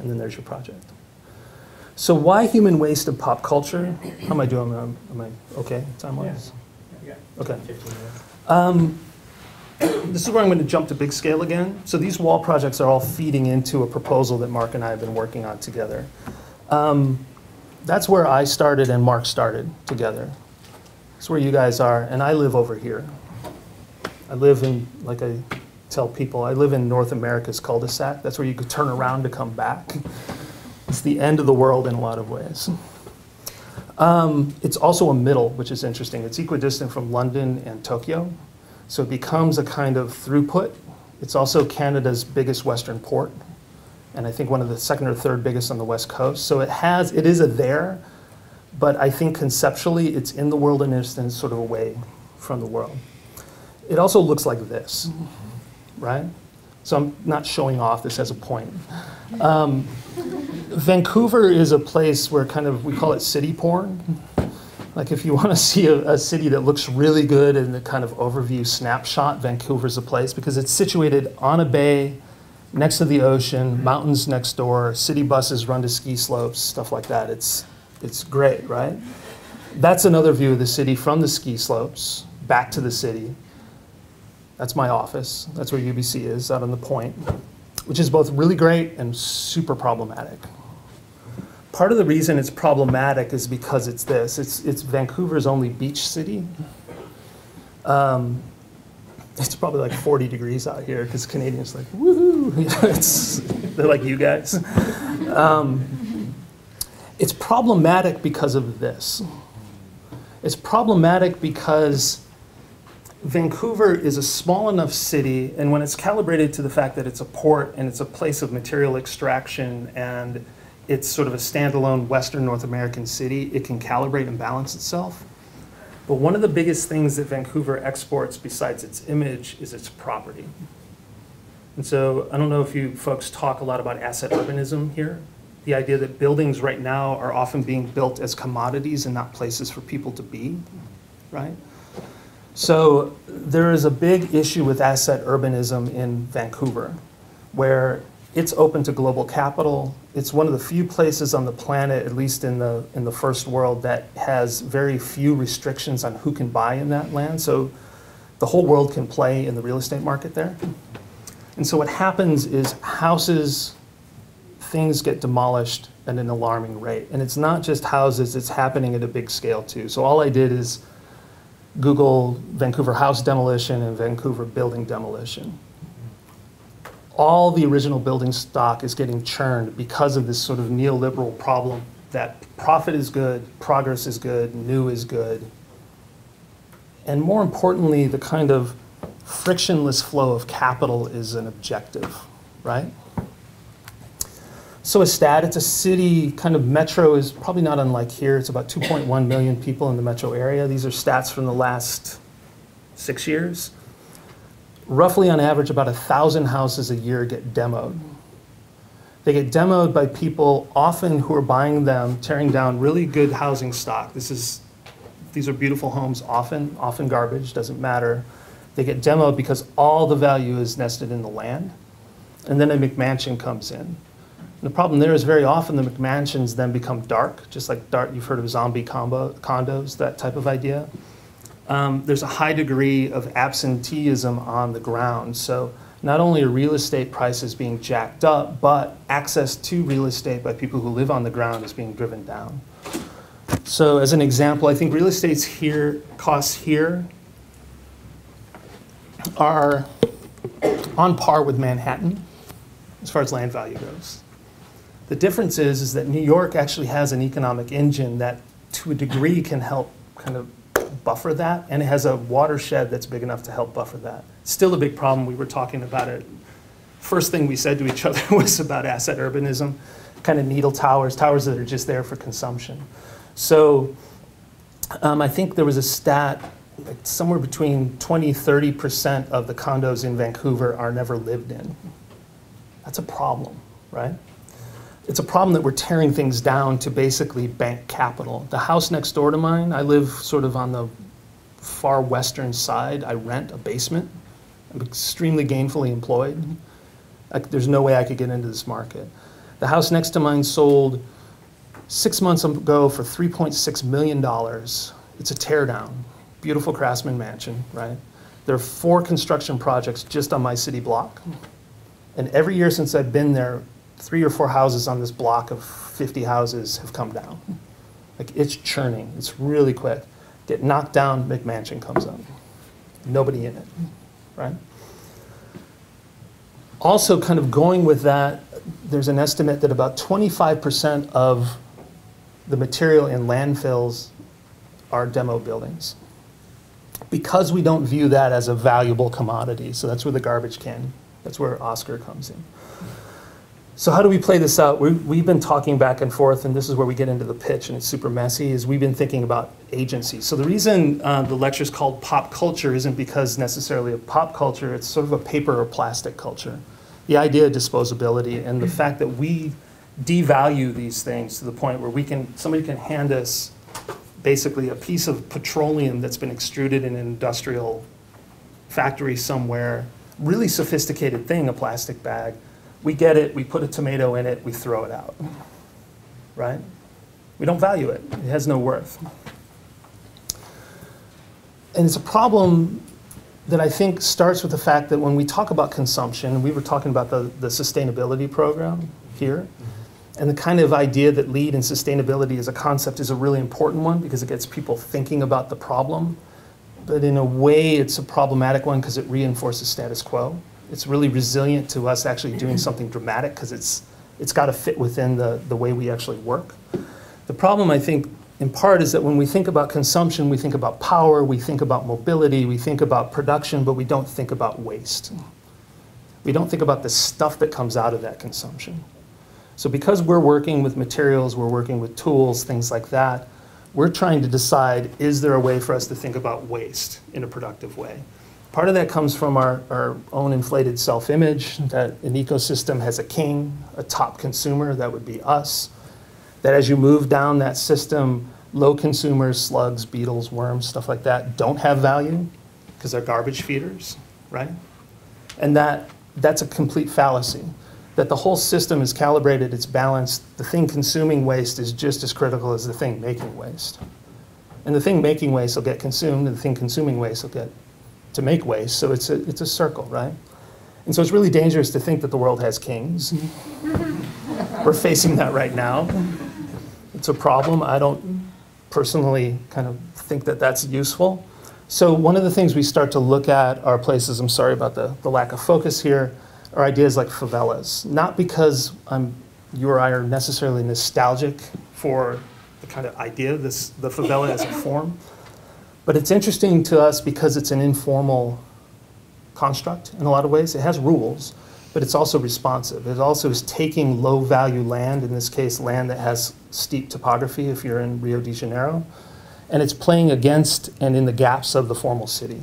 And then there's your project. So why HouMinn waste of pop culture? How am I doing? Am am I okay time-wise? Yeah. Okay. Um, this is where I'm going to jump to big scale again. So these wall projects are all feeding into a proposal that Marc and I have been working on together. Um, that's where I started and Marc started together. That's where you guys are, and I live over here. I live in, like I tell people, I live in North America's cul-de-sac. That's where you could turn around to come back. It's the end of the world in a lot of ways. Um, it's also a middle, which is interesting. It's equidistant from London and Tokyo. So it becomes a kind of throughput. It's also Canada's biggest western port, and I think one of the second or third biggest on the west coast. So it has, it is a there, but I think conceptually it's in the world and it's sort of away from the world. It also looks like this, right? So I'm not showing off this as a point. Um, Vancouver is a place where kind of, we call it city porn. Like if you want to see a, a, city that looks really good in the kind of overview snapshot, Vancouver's a place because it's situated on a bay, next to the ocean, mountains next door, city buses run to ski slopes, stuff like that. It's, it's great, right? That's another view of the city from the ski slopes back to the city. That's my office. That's where UBC is, out on the point, which is both really great and super problematic. Part of the reason it's problematic is because it's this. It's, it's Vancouver's only beach city. Um, it's probably like 40 degrees out here because Canadians like, woohoo! it's, they're like you guys. Um, it's problematic because of this. It's problematic because Vancouver is a small enough city, and when it's calibrated to the fact that it's a port and it's a place of material extraction and it's sort of a standalone Western North American city, it can calibrate and balance itself. But one of the biggest things that Vancouver exports besides its image is its property. And so I don't know if you folks talk a lot about asset urbanism here. The idea that buildings right now are often being built as commodities and not places for people to be, right? So there is a big issue with asset urbanism in Vancouver, where it's open to global capital. It's one of the few places on the planet, at least in the, in the first world, that has very few restrictions on who can buy in that land. So the whole world can play in the real estate market there. And so what happens is houses, things get demolished at an alarming rate. And it's not just houses, it's happening at a big scale too. So all I did is Google Vancouver house demolition and Vancouver building demolition. All the original building stock is getting churned because of this sort of neoliberal problem that profit is good, progress is good, new is good. And more importantly, the kind of frictionless flow of capital is an objective, right? So a stat, it's a city, kind of metro is probably not unlike here. It's about 2.1 million people in the metro area. These are stats from the last six years. Roughly on average, about a thousand houses a year get demoed. They get demoed by people often who are buying them, tearing down really good housing stock. This is, these are beautiful homes often, often garbage, doesn't matter. They get demoed because all the value is nested in the land. And then a McMansion comes in. The problem there is very often the McMansions then become dark, just like dark, you've heard of zombie combo, condos, that type of idea. Um, there's a high degree of absenteeism on the ground. So not only are real estate prices being jacked up, but access to real estate by people who live on the ground is being driven down. So as an example, I think real estate's here, costs here are on par with Manhattan as far as land value goes. The difference is, is that New York actually has an economic engine that to a degree can help kind of buffer that, and it has a watershed that's big enough to help buffer that. Still a big problem, we were talking about it. First thing we said to each other was about asset urbanism, kind of needle towers, towers that are just there for consumption. So um, I think there was a stat, like somewhere between 20, 30% of the condos in Vancouver are never lived in. That's a problem, right? It's a problem that we're tearing things down to basically bank capital. The house next door to mine, I live sort of on the far western side. I rent a basement. I'm extremely gainfully employed. I, there's no way I could get into this market. The house next to mine sold six months ago for $3.6 million. It's a teardown. Beautiful craftsman mansion, right? There are four construction projects just on my city block. And every year since I've been there, three or four houses on this block of 50 houses have come down. Like it's churning. It's really quick. Get knocked down, McMansion comes up. Nobody in it, right? Also, kind of going with that, there's an estimate that about 25% of the material in landfills are demo buildings. Because we don't view that as a valuable commodity, so that's where the garbage can, that's where Oscar comes in. So how do we play this out? we have been talking back and forth, and this is where we get into the pitch, and it's super messy, is we've been thinking about agency. So the reason uh, the lecture is called pop culture isn't because necessarily of pop culture, it's sort of a paper or plastic culture. The idea of disposability and the fact that we devalue these things to the point where we can, somebody can hand us basically a piece of petroleum that's been extruded in an industrial factory somewhere, really sophisticated thing, a plastic bag, we get it, we put a tomato in it, we throw it out. Right? We don't value it, it has no worth. And it's a problem that I think starts with the fact that when we talk about consumption, we were talking about the, the sustainability program here, and the kind of idea that LEED and sustainability as a concept is a really important one because it gets people thinking about the problem. But in a way, it's a problematic one because it reinforces status quo it's really resilient to us actually doing something dramatic because it's, it's got to fit within the, the way we actually work. The problem, I think, in part is that when we think about consumption, we think about power, we think about mobility, we think about production, but we don't think about waste. We don't think about the stuff that comes out of that consumption. So because we're working with materials, we're working with tools, things like that, we're trying to decide, is there a way for us to think about waste in a productive way? Part of that comes from our, our own inflated self-image, that an ecosystem has a king, a top consumer, that would be us. That as you move down that system, low consumers, slugs, beetles, worms, stuff like that, don't have value because they're garbage feeders, right? And that, that's a complete fallacy. That the whole system is calibrated, it's balanced. The thing consuming waste is just as critical as the thing making waste. And the thing making waste will get consumed, and the thing consuming waste will get to make waste. So it's a, it's a circle, right? And so it's really dangerous to think that the world has kings. We're facing that right now. It's a problem. I don't personally kind of think that that's useful. So one of the things we start to look at are places, I'm sorry about the, the lack of focus here, are ideas like favelas. Not because I'm, you or I are necessarily nostalgic for the kind of idea, this, the favela as a form, but it's interesting to us because it's an informal construct in a lot of ways. It has rules, but it's also responsive. It also is taking low value land, in this case, land that has steep topography if you're in Rio de Janeiro, and it's playing against and in the gaps of the formal city.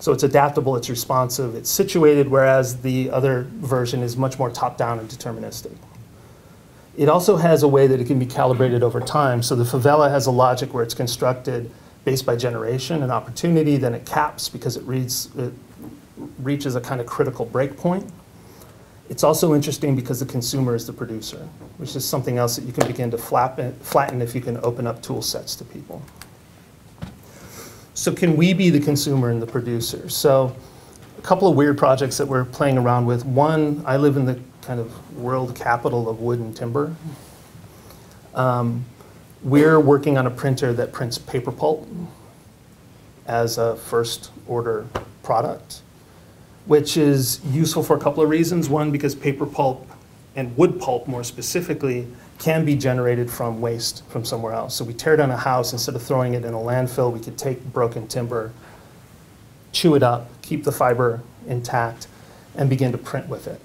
So it's adaptable, it's responsive, it's situated, whereas the other version is much more top down and deterministic. It also has a way that it can be calibrated over time. So the favela has a logic where it's constructed based by generation and opportunity, then it caps because it, reads, it reaches a kind of critical breakpoint. It's also interesting because the consumer is the producer, which is something else that you can begin to flatten, flatten if you can open up tool sets to people. So can we be the consumer and the producer? So a couple of weird projects that we're playing around with. One, I live in the kind of world capital of wood and timber. Um, we're working on a printer that prints paper pulp as a first order product, which is useful for a couple of reasons. One, because paper pulp and wood pulp more specifically can be generated from waste from somewhere else. So we tear down a house, instead of throwing it in a landfill, we could take broken timber, chew it up, keep the fiber intact, and begin to print with it.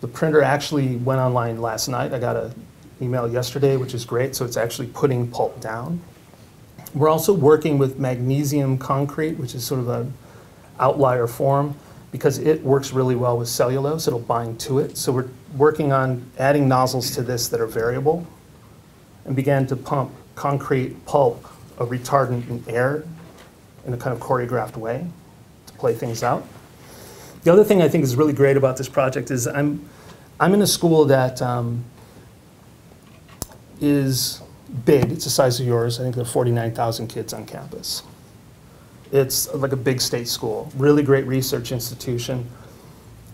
The printer actually went online last night. I got an email yesterday, which is great, so it's actually putting pulp down. We're also working with magnesium concrete, which is sort of an outlier form because it works really well with cellulose. It'll bind to it. So we're working on adding nozzles to this that are variable and began to pump concrete pulp, a retardant in air in a kind of choreographed way to play things out. The other thing I think is really great about this project is I'm, I'm in a school that um, is big. It's the size of yours. I think there are 49,000 kids on campus. It's like a big state school, really great research institution.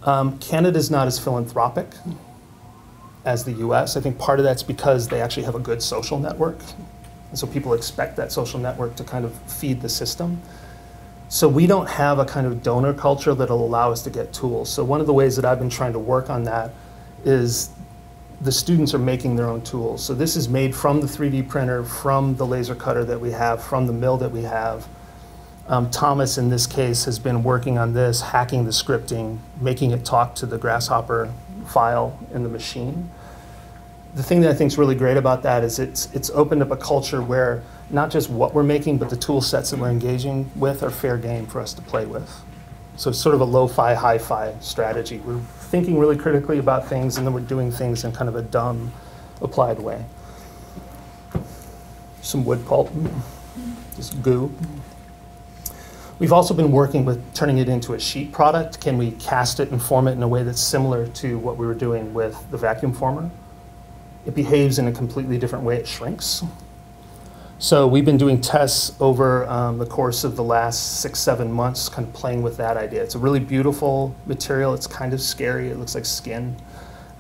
Um, is not as philanthropic as the US. I think part of that's because they actually have a good social network. And so people expect that social network to kind of feed the system. So we don't have a kind of donor culture that'll allow us to get tools. So one of the ways that I've been trying to work on that is the students are making their own tools. So this is made from the 3D printer, from the laser cutter that we have, from the mill that we have. Um, Thomas, in this case, has been working on this, hacking the scripting, making it talk to the Grasshopper file in the machine. The thing that I think is really great about that is it's, it's opened up a culture where not just what we're making, but the tool sets that we're engaging with are fair game for us to play with. So it's sort of a lo-fi, hi-fi strategy. We're thinking really critically about things, and then we're doing things in kind of a dumb, applied way. Some wood pulp, just goo. We've also been working with turning it into a sheet product. Can we cast it and form it in a way that's similar to what we were doing with the vacuum former? It behaves in a completely different way. It shrinks. So we've been doing tests over um, the course of the last six, seven months, kind of playing with that idea. It's a really beautiful material. It's kind of scary. It looks like skin.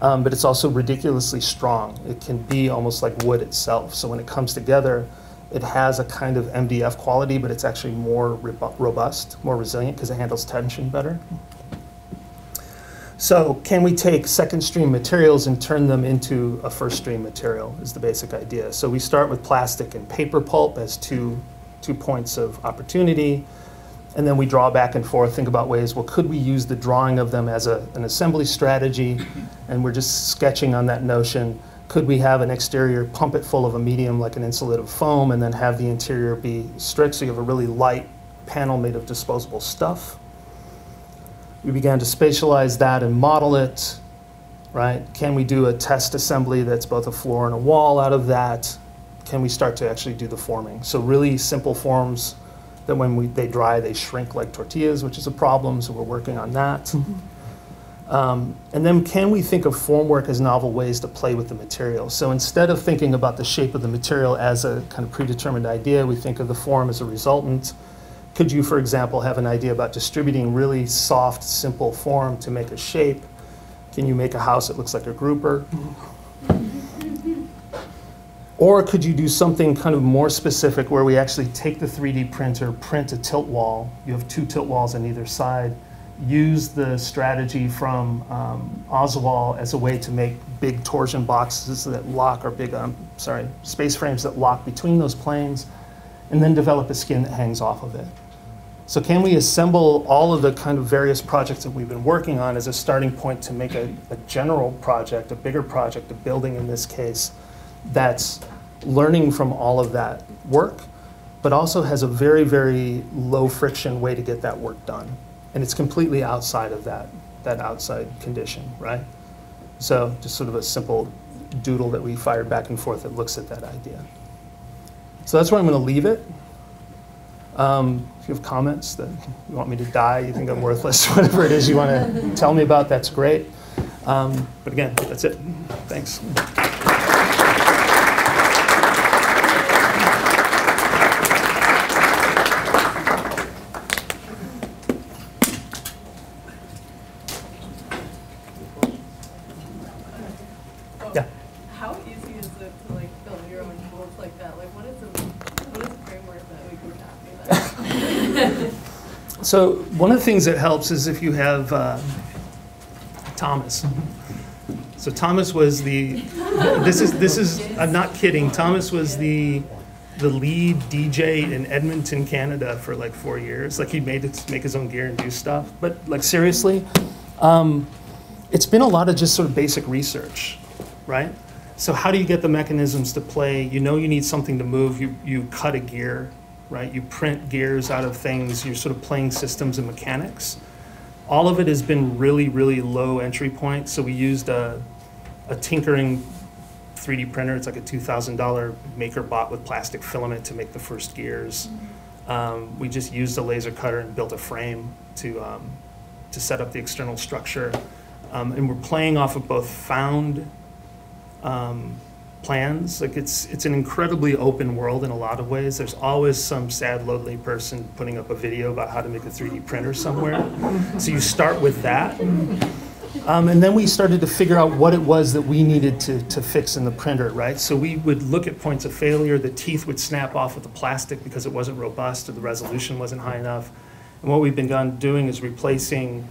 Um, but it's also ridiculously strong. It can be almost like wood itself. So when it comes together, it has a kind of MDF quality, but it's actually more robust, more resilient because it handles tension better. So can we take second stream materials and turn them into a first stream material is the basic idea. So we start with plastic and paper pulp as two, two points of opportunity. And then we draw back and forth, think about ways, well, could we use the drawing of them as a, an assembly strategy? And we're just sketching on that notion could we have an exterior, pump it full of a medium like an insulative foam, and then have the interior be strict so you have a really light panel made of disposable stuff? We began to spatialize that and model it, right? Can we do a test assembly that's both a floor and a wall out of that? Can we start to actually do the forming? So really simple forms that when we, they dry, they shrink like tortillas, which is a problem, so we're working on that. Mm-hmm. Um, and then can we think of formwork as novel ways to play with the material? So instead of thinking about the shape of the material as a kind of predetermined idea, we think of the form as a resultant. Could you, for example, have an idea about distributing really soft, simple form to make a shape? Can you make a house that looks like a grouper? Or could you do something kind of more specific where we actually take the 3D printer, print a tilt wall, you have two tilt walls on either side, use the strategy from um, Oswald as a way to make big torsion boxes that lock, or big, um, sorry, space frames that lock between those planes, and then develop a skin that hangs off of it. So can we assemble all of the kind of various projects that we've been working on as a starting point to make a, a general project, a bigger project, a building in this case, that's learning from all of that work, but also has a very, very low friction way to get that work done. And it's completely outside of that, that outside condition, right? So just sort of a simple doodle that we fired back and forth that looks at that idea. So that's where I'm going to leave it. Um, you have comments that you want me to die, you think I'm worthless, whatever it is you want to tell me about, that's great. Um, but again, that's it. Thanks. Yeah. How easy is it to like build your own tools like that? Like what is the, what is the framework that we can copy that? So one of the things that helps is if you have uh, Thomas. So Thomas was the, this is, this is, I'm not kidding, Thomas was the, the lead DJ in Edmonton, Canada for like four years. Like he made it, make his own gear and do stuff. But like seriously, um, it's been a lot of just sort of basic research, right? So how do you get the mechanisms to play? You know you need something to move, you, you cut a gear, right? You print gears out of things, you're sort of playing systems and mechanics. All of it has been really, really low entry point. So we used a, a Tinkerine 3D printer. It's like a $2,000 MakerBot with plastic filament to make the first gears. Um, we just used a laser cutter and built a frame to, um, to set up the external structure. Um, and we're playing off of both found um, plans. Like it's it's an incredibly open world in a lot of ways. There's always some sad, lonely person putting up a video about how to make a 3D printer somewhere. so you start with that. Um, and then we started to figure out what it was that we needed to, to fix in the printer, right? So we would look at points of failure. The teeth would snap off of the plastic because it wasn't robust or the resolution wasn't high enough. And what we've begun doing is replacing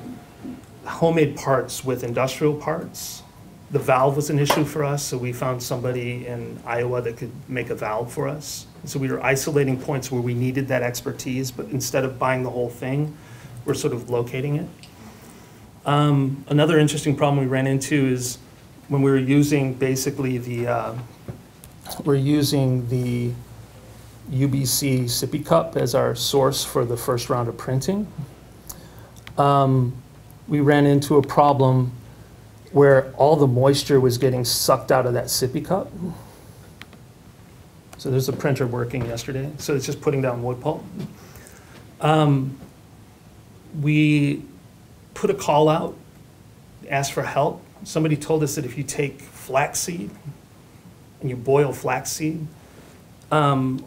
homemade parts with industrial parts. The valve was an issue for us, so we found somebody in Iowa that could make a valve for us. So we were isolating points where we needed that expertise, but instead of buying the whole thing, we're sort of locating it. Um, another interesting problem we ran into is when we were using basically the, uh, we're using the UBC sippy cup as our source for the first round of printing. Um, we ran into a problem where all the moisture was getting sucked out of that sippy cup. So there's a printer working yesterday, so it's just putting down wood pulp. Um, we put a call out, asked for help. Somebody told us that if you take flaxseed and you boil flaxseed, um,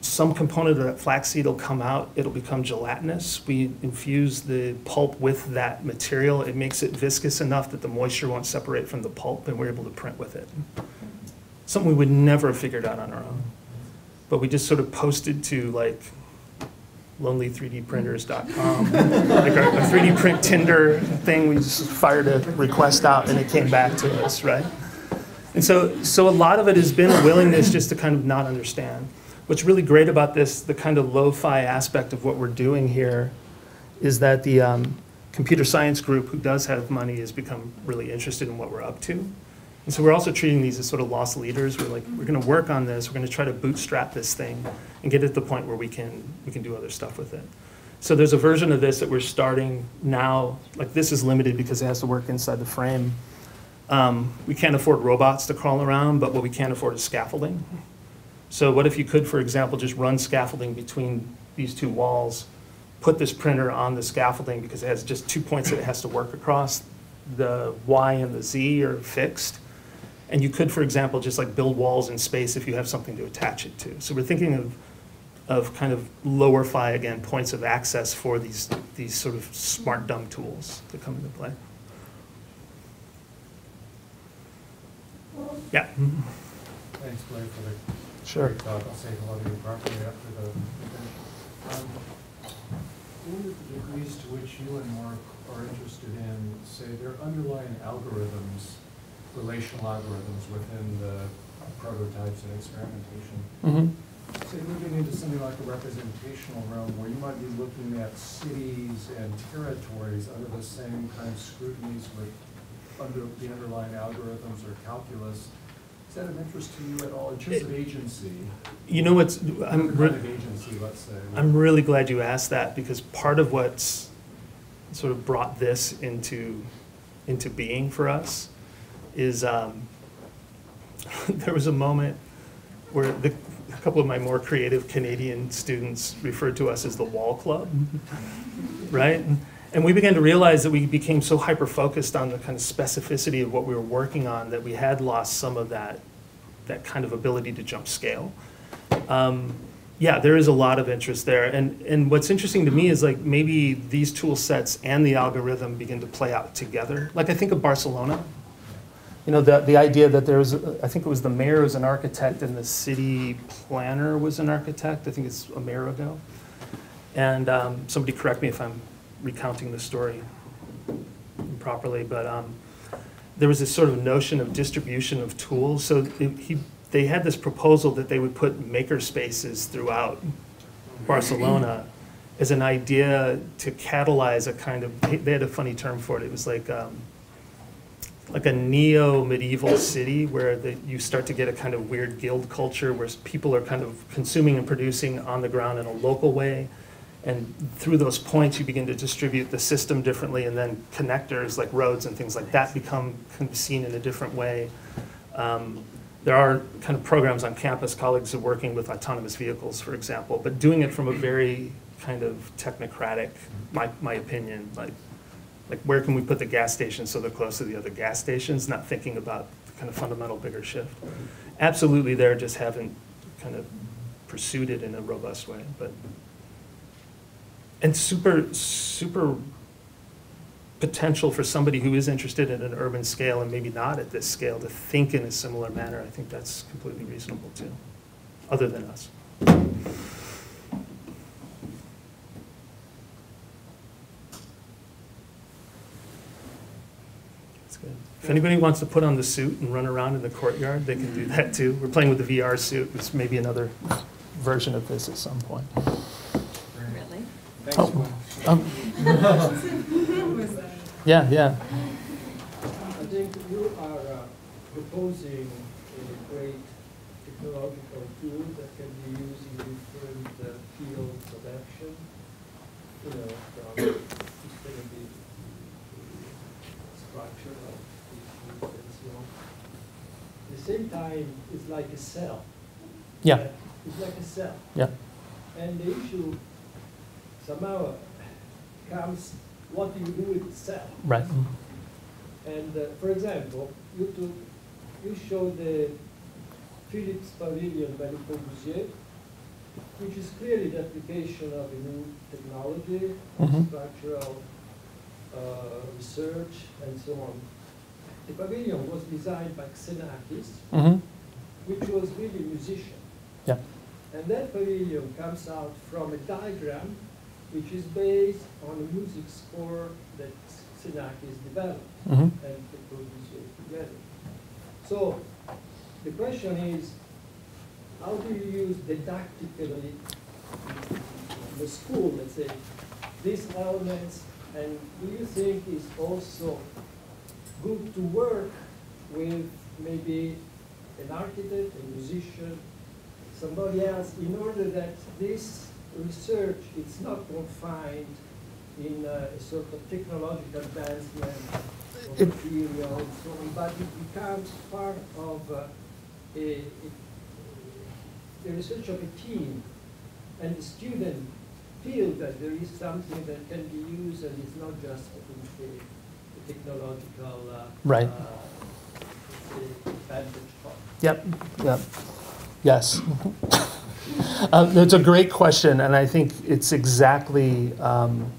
some component of that flaxseed will come out, it'll become gelatinous. We infuse the pulp with that material. It makes it viscous enough that the moisture won't separate from the pulp, and we're able to print with it. Something we would never have figured out on our own. But we just sort of posted to like lonely3dprinters.com, like a, a 3D print Tinder thing. We just fired a request out, and it came back to us, right? And so, so a lot of it has been a willingness just to kind of not understand. What's really great about this, the kind of lo-fi aspect of what we're doing here, is that the um, computer science group, who does have money, has become really interested in what we're up to. And so we're also treating these as sort of lost leaders. We're like, we're going to work on this. We're going to try to bootstrap this thing and get it to the point where we can we can do other stuff with it. So there's a version of this that we're starting now. Like this is limited because it has to work inside the frame. Um, we can't afford robots to crawl around, but what we can't afford is scaffolding. So what if you could, for example, just run scaffolding between these two walls, put this printer on the scaffolding because it has just two points that it has to work across. The Y and the Z are fixed. And you could, for example, just like build walls in space if you have something to attach it to. So we're thinking of, of kind of lower fi, again, points of access for these, these sort of smart dumb tools that come into play. Yeah. Thanks, Blair, for the Sure. great talk. I'll say hello to you properly after the event. Um, What are the degrees to which you and Marc are interested in, say, their underlying algorithms, relational algorithms within the prototypes and experimentation? Mhm. Say, moving into something like a representational realm where you might be looking at cities and territories under the same kind of scrutinies with under, the underlying algorithms or calculus. Is that of interest to you at all in terms of agency? You know what's, I'm, re- kind of agency, let's say. I'm really glad you asked that because part of what's sort of brought this into, into being for us is um, there was a moment where the, a couple of my more creative Canadian students referred to us as the Wall Club, right? And we began to realize that we became so hyper-focused on the kind of specificity of what we were working on that we had lost some of that, that kind of ability to jump scale. Um, yeah, there is a lot of interest there. And, and what's interesting to me is like maybe these tool sets and the algorithm begin to play out together. Like I think of Barcelona. You know, the, the idea that there was, I think it was the mayor was an architect and the city planner was an architect. I think it's a mayor ago. And um, somebody correct me if I'm recounting the story improperly, but um, there was this sort of notion of distribution of tools. So it- he, they had this proposal that they would put maker spaces throughout Barcelona as an idea to catalyze a kind of, they- had a funny term for it. It was like, um, like a neo-medieval city where the, you start to get a kind of weird guild culture where people are kind of consuming and producing on the ground in a local way. And through those points, you begin to distribute the system differently, and then connectors like roads and things like that become seen in a different way. Um, there are kind of programs on campus, colleagues are working with autonomous vehicles, for example, but doing it from a very kind of technocratic, my, my opinion, like, like where can we put the gas stations so they're close to the other gas stations, not thinking about the kind of fundamental bigger shift. Absolutely, there just haven't kind of pursued it in a robust way, but. And super, super potential for somebody who is interested in an urban scale and maybe not at this scale to think in a similar manner. I think that's completely reasonable too, other than us. That's good. If anybody wants to put on the suit and run around in the courtyard, they can do that too. We're playing with the VR suit. It's maybe another version of this at some point. Oh. Um, Yeah, yeah. I think you are uh, proposing a great technological tool that can be used in different uh, fields of action. You know, from sustainability, structural issues and so on. At the same time, it's like a cell. Yeah, It's like a cell. yeah. And the issue somehow comes, what do you do with the cell? Right. And uh, for example, you took, you showed the Philips Pavilion by Le Corbusier, which is clearly the application of a new technology, Mhm. structural uh, research, and so on. The pavilion was designed by Xenakis, Mm-hmm. which was really a musician. Yeah. And that pavilion comes out from a diagram which is based on a music score that Xenakis developed Mm-hmm. and the Corbusier together. So the question is, how do you use didactically the school, let's say, these elements, and do you think it's also good to work with maybe an architect, a musician, somebody else, in order that this research is not confined in a sort of technological advancement of material and so on, but it becomes part of uh, a, a, the research of a team, and the student feel that there is something that can be used and it's not just a, a technological uh, Right. uh, let's say. Yep, yep, yes. Um, That's a great question, and I think it's exactly, um,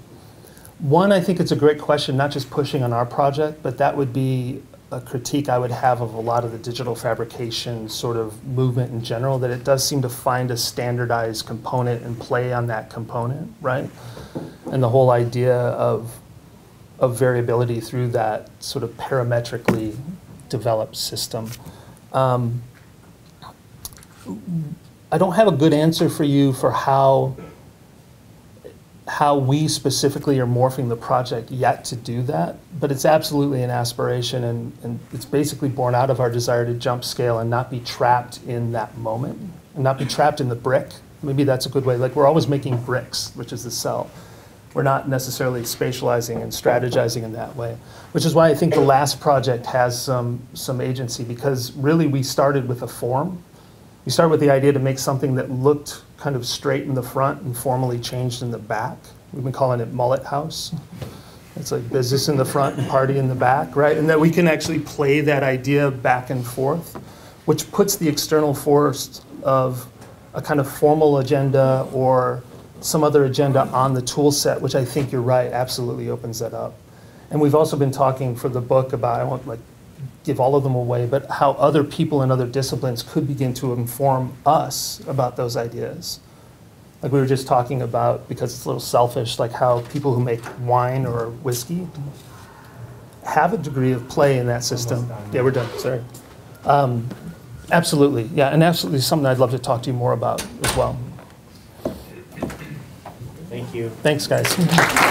one, I think it's a great question, not just pushing on our project, but that would be a critique I would have of a lot of the digital fabrication sort of movement in general, that it does seem to find a standardized component and play on that component, right? And the whole idea of, of variability through that sort of parametrically developed system. Um, I don't have a good answer for you for how how we specifically are morphing the project yet to do that, but it's absolutely an aspiration and, and it's basically born out of our desire to jump scale and not be trapped in that moment and not be trapped in the brick. Maybe that's a good way. Like we're always making bricks, which is the cell. We're not necessarily spatializing and strategizing in that way, which is why I think the last project has some, some agency because really we started with a form we started with the idea to make something that looked kind of straight in the front and formally changed in the back. We've been calling it Mullet House. It's like business in the front and party in the back, right? And that we can actually play that idea back and forth, which puts the external force of a kind of formal agenda or some other agenda on the tool set, which I think you're right, absolutely opens that up. And we've also been talking for the book about, I won't like give all of them away, but how other people in other disciplines could begin to inform us about those ideas. Like we were just talking about, because it's a little selfish, like how people who make wine or whiskey have a degree of play in that system. Yeah, we're done, sorry. Um, absolutely, yeah, and absolutely something I'd love to talk to you more about as well. Thank you. Thanks, guys.